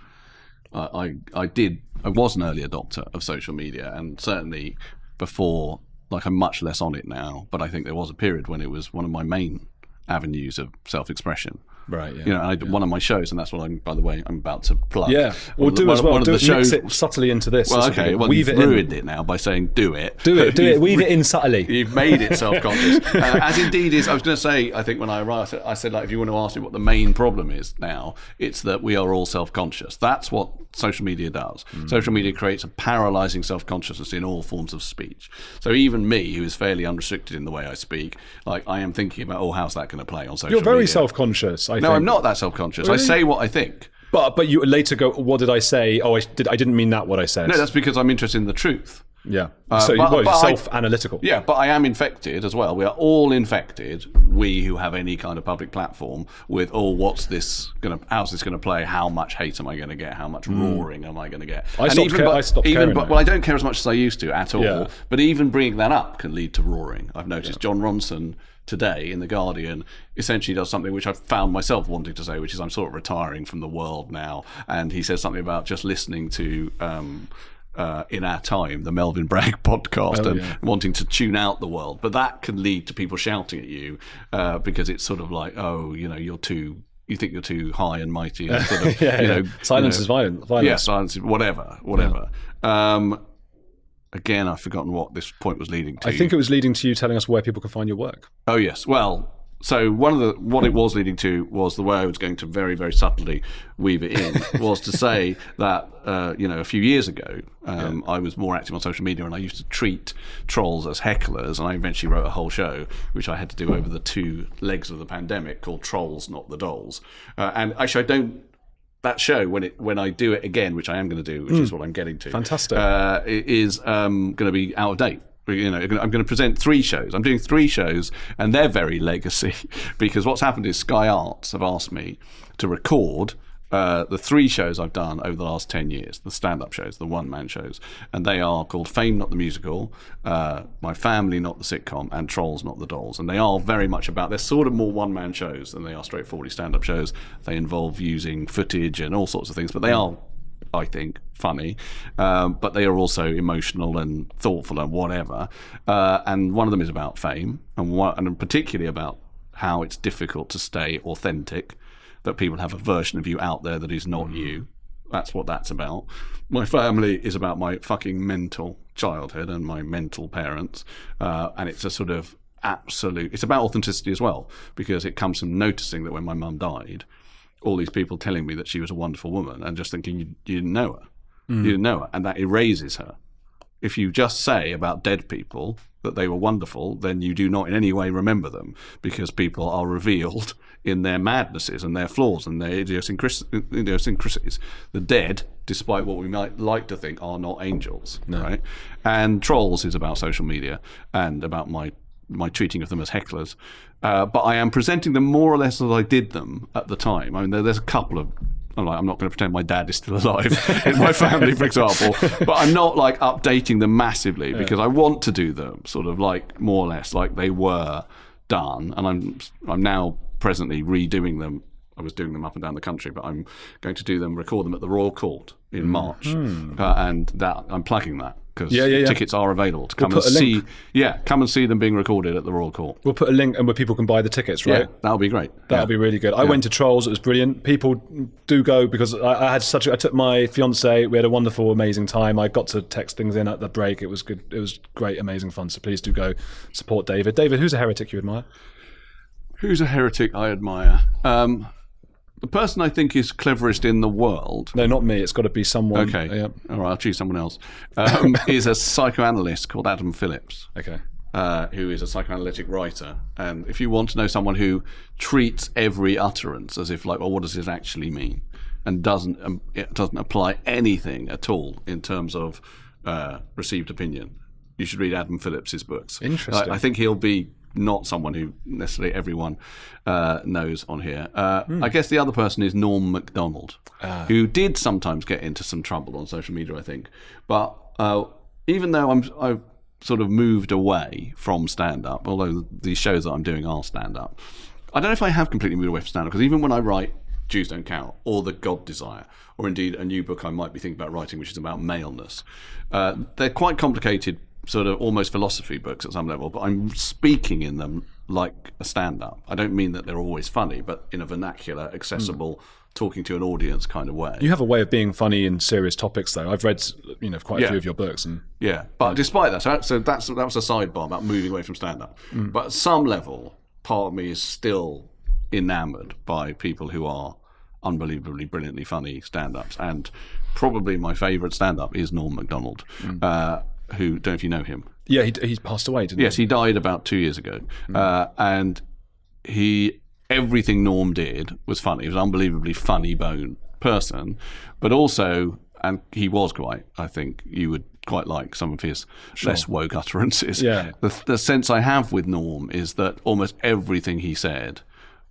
I, I I did I was an early adopter of social media, and certainly before, like I'm much less on it now. But I think there was a period when it was one of my main avenues of self-expression. Right. Yeah. You know, I, one of my shows, and that's what I'm. By the way, I'm about to plug. yeah. Well, One the- do as well. One of the it, shows. it subtly into this. Well, This will be okay. Well, weave it ruined in. it now by saying "do it." Do it. Do it. Weave it in subtly. You've made it self-conscious, uh, as indeed is. I was going to say. I think when I arrived, I said like, if you want to ask me what the main problem is now, it's that we are all self-conscious. That's what social media does. Hmm. Social media creates a paralyzing self-consciousness in all forms of speech. So even me, who is fairly unrestricted in the way I speak, like I am thinking about, oh, how's that going to play on social? Media? You're very media? self-conscious. I No, think. I'm not that self-conscious. I say what I think. But but you later go. What did I say? Oh, I did. I didn't mean that. What I said. No, that's because I'm interested in the truth. yeah. so but- well, self-analytical. Yeah, but I am infected as well. We are all infected. We who have any kind of public platform with, oh, what's this going to? How's this going to play? How much hate am I going to get? How much roaring am I going to get? Hmm. I stopped ca- but, I stopped even caring but well, I don't care as much as I used to at all. Yeah. But even bringing that up can lead to roaring. I've noticed Jon Ronson today in the Guardian essentially does something which I've found myself wanting to say, which is I'm sort of retiring from the world now, and he says something about just listening to. Um, uh, in our time, the Melvin Bragg podcast, and yeah. wanting to tune out the world. But that can lead to people shouting at you uh, because it's sort of like, oh, you know, you're too. You think you're too high and mighty, and sort of, Yeah, you yeah. know, Silence you know, is violent. Violence. yeah, silence, is- whatever, whatever. Um, again, I've forgotten what this point was leading to. I think it was leading to you telling us where people can find your work. Oh yes. Well, so one of the what it was leading to was the way I was going to very very subtly weave it in was to say that uh, you know a few years ago um, I was more active on social media and I used to treat trolls as hecklers and I eventually wrote a whole show which I had to do over the two legs of the pandemic called Trolls Not the Dolls uh, and actually I don't. That show, when it when I do it again, which I am going to do, which is what I'm getting to, Fantastic. uh, is um, going to be out of date. You know, I'm going to present three shows. I'm doing three shows, and they're very legacy because what's happened is Sky Arts have asked me to record uh, the three shows I've done over the last ten years, the stand-up shows, the one-man shows, and they are called Fame, not the musical, uh, My Family, not the sitcom, and Trolls, not the dolls. And they are very much about. They're sort of more one-man shows than they are straightforwardly stand-up shows. They involve using footage and all sorts of things, but they are I think, funny, um, but they are also emotional and thoughtful and whatever. Uh, and one of them is about fame, and one, and particularly about how it's difficult to stay authentic. That people have a version of you out there that is not you. That's what that's about. My family is about my fucking mental childhood and my mental parents, uh, and it's a sort of absolute. It's about authenticity as well because it comes from noticing that when my mum died, all these people telling me that she was a wonderful woman and just thinking you, you didn't know her. You didn't know her. And that erases her. If you just say about dead people that they were wonderful, then you do not in any way remember them because people are revealed in their madnesses and their flaws and their idiosyncras- idiosyncrasies. The dead, despite what we might like to think, are not angels, right? And Trolls is about social media and about my my treating of them as hecklers. Uh, but I am presenting them more or less as I did them at the time. I mean, there, there's a couple of. I'm, like, I'm not going to pretend my dad is still alive in my family, for example. But I'm not like updating them massively because I want to do them sort of like more or less like they were done. And I'm I'm now presently redoing them. I was doing them up and down the country, but I'm going to do them, record them at the Royal Court in March, uh, and that I'm plugging that because Yeah, yeah, yeah. tickets are available to come put and see. Yeah, come and see them being recorded at the Royal Court. We'll put a link and where people can buy the tickets, right? Yeah, that'll be great. That'll be really good. I went to Trolls; it was brilliant. People do go because I, I had such. A, I took my fiance. We had a wonderful, amazing time. I got to text things in at the break. It was good. It was great, amazing fun. So please do go support David. David, who's a heretic you admire? Who's a heretic I admire? Um, the person I think is cleverest in the world. No, not me. It's got to be someone. Okay, Yeah. all right, I'll choose someone else. Um, is a psychoanalyst called Adam Phillips. Okay. uh, who is a psychoanalytic writer. And if you want to know someone who treats every utterance as if, like, well, what does this actually mean, and doesn't um, it doesn't apply anything at all in terms of uh, received opinion, you should read Adam Phillips's books. Interesting. I, I think he'll be not someone who necessarily everyone uh, knows on here. Uh, I guess the other person is Norm Macdonald, who did sometimes get into some trouble on social media, I think. But uh, even though I'm, I've sort of moved away from stand up, although the shows that I'm doing are stand up, I don't know if I have completely moved away from stand up because even when I write Jews Don't Count or The God Desire, or indeed a new book I might be thinking about writing, which is about maleness, uh, they're quite complicated, sort of almost philosophy books at some level, but I'm speaking in them like a stand-up. I don't mean that they're always funny, but in a vernacular, accessible, talking to an audience kind of way. You have a way of being funny in serious topics, though. I've read, you know, quite a Yeah. few of your books, and Yeah, but despite that, so, so that's that was a sidebar about moving away from stand-up. But at some level, part of me is still enamoured by people who are unbelievably brilliantly funny stand-ups, and probably my favourite stand-up is Norm Macdonald, uh, who don't know if you know him. yeah, he, he's passed away, didn't Yes, he died about two years ago, uh, and he everything Norm did was funny. He was an unbelievably funny bone person, but also, and he was quite. I think you would quite like some of his less woke utterances. Yeah. The, the sense I have with Norm is that almost everything he said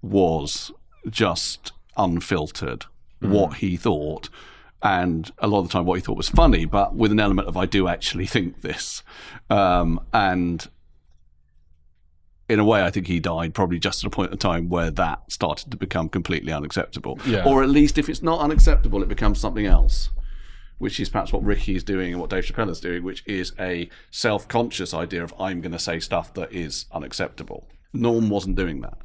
was just unfiltered, what he thought. And a lot of the time, what he thought was funny, but with an element of "I do actually think this," um, and in a way, I think he died probably just at a point in time where that started to become completely unacceptable. Yeah. Or at least if it's not unacceptable, it becomes something else, which is perhaps what Ricky is doing and what Dave Chappelle is doing, which is a self conscious idea of I'm going to say stuff that is unacceptable. Norm wasn't doing that.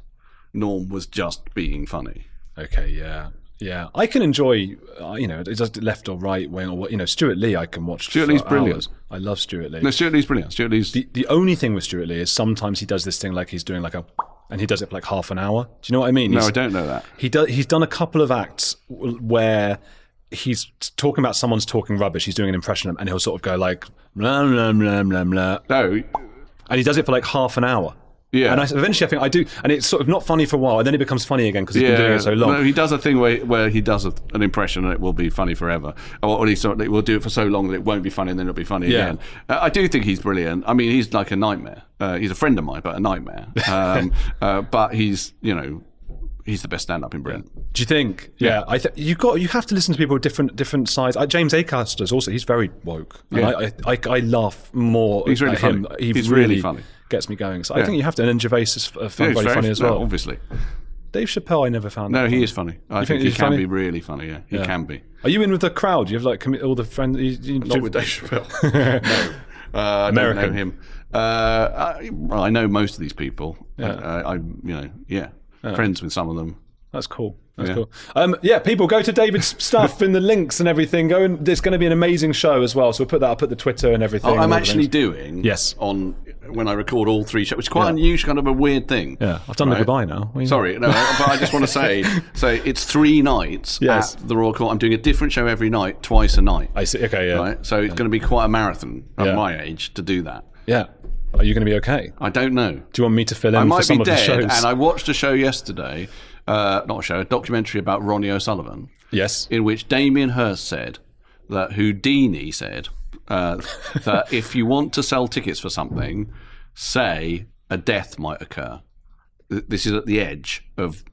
Norm was just being funny. Okay, yeah, yeah. I can enjoy, uh, you know, it's just left or right wing or what, you know, Stewart Lee. I can watch. Stewart Lee's brilliant. hours. I love Stewart Lee. No, Stewart Lee's brilliant. Stewart Lee's. The, the only thing with Stewart Lee is sometimes he does this thing like he's doing like a, and he does it for like half an hour. Do you know what I mean? no, He's- I don't know that. He does. He's done a couple of acts where he's talking about someone's talking rubbish. He's doing an impression, and he'll sort of go like blah blah blah blah blah, No, and he does it for like half an hour. Yeah. And I, eventually, I think I do, and it's sort of not funny for a while, and then it becomes funny again because he's been doing it so long. No, he does a thing where, where he does a, an impression and it will be funny forever. Or least sort of, will do it for so long that it won't be funny and then it'll be funny Yeah. again. Uh, I do think he's brilliant. I mean, he's like a nightmare. Uh, he's a friend of mine, but a nightmare. Um, uh, but he's, you know, he's the best stand up in Britain. Do you think? Yeah, I th- you got you have to listen to people with different different sides. Uh, James Acaster's also he's very woke. And Yeah. I, I, I I laugh more. He's really funny. He He's really, really funny. Gets me going. So I think you have to. And then Gervais is uh, Yeah, very, funny as no, well. obviously. Dave Chappelle, I never found. No, he funny. is funny. I think think, he can funny? be really funny. Yeah, he can be. Are you in with the crowd? You have like all the friends. You, you, Not with Dave Chappelle. no. Uh, I American. don't know him. Uh, I, well, I know most of these people. Yeah. Uh, I, you know, yeah. Friends with some of them. That's cool. That's Yeah. cool. Um, yeah, people go to David's stuff in the links and everything. Go and there's going to be an amazing show as well. So we'll put that up at the Twitter and everything. Oh, I'm actually doing Yes. on when I record all three shows, which is quite unusual, kind of a weird thing. Yeah, I've done the goodbye now. What are you- Sorry, no, but I just want to say, so it's three nights Yes. at the Royal Court. I'm doing a different show every night, twice a night. I see. Okay, yeah, Right, so it's going to be quite a marathon at Yeah. my age to do that. yeah. Are you going to be okay? I don't know. Do you want me to fill in I for might some be of the dead, shows? and I watched a show yesterday, uh, not a show, a documentary about Ronnie O'Sullivan. yes. in which Damien Hirst said that Houdini said uh, that if you want to sell tickets for something, say a death might occur. This is at the edge of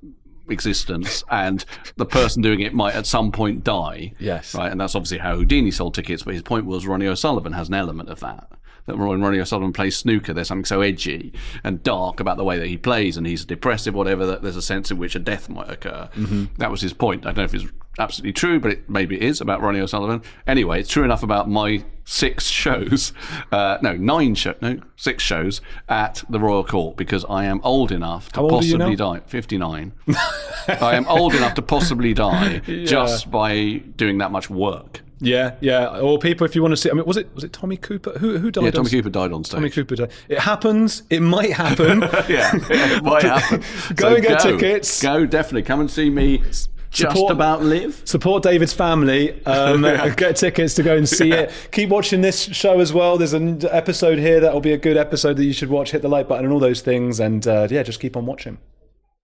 existence, and the person doing it might at some point die. Yes. Right, and that's obviously how Houdini sold tickets. But his point was Ronnie O'Sullivan has an element of that. That when Ronnie O'Sullivan plays snooker, there's something so edgy and dark about the way that he plays, and he's depressive, whatever. That there's a sense in which a death might occur. That was his point. I don't know if it's absolutely true, but it maybe it is about Ronnie O'Sullivan. Anyway, it's true enough about my six shows, uh, no, nine show, no, six shows at the Royal Court because I am old enough to How are you possibly die. Fifty nine. I am old enough to possibly die just by doing that much work. Yeah, yeah. Or people, if you want to see. I mean, was it was it Tommy Cooper? Who who died? Yeah, Tommy on- Cooper died on stage. Tommy Cooper died. It happens. It might happen. yeah, it might happen. Go and get tickets. Go, definitely. Come and see me just Support- about live. Support David's family. Um, Get tickets to go and see it. Keep watching this show as well. There's an episode here that will be a good episode that you should watch. Hit the like button and all those things. And uh, yeah, just keep on watching.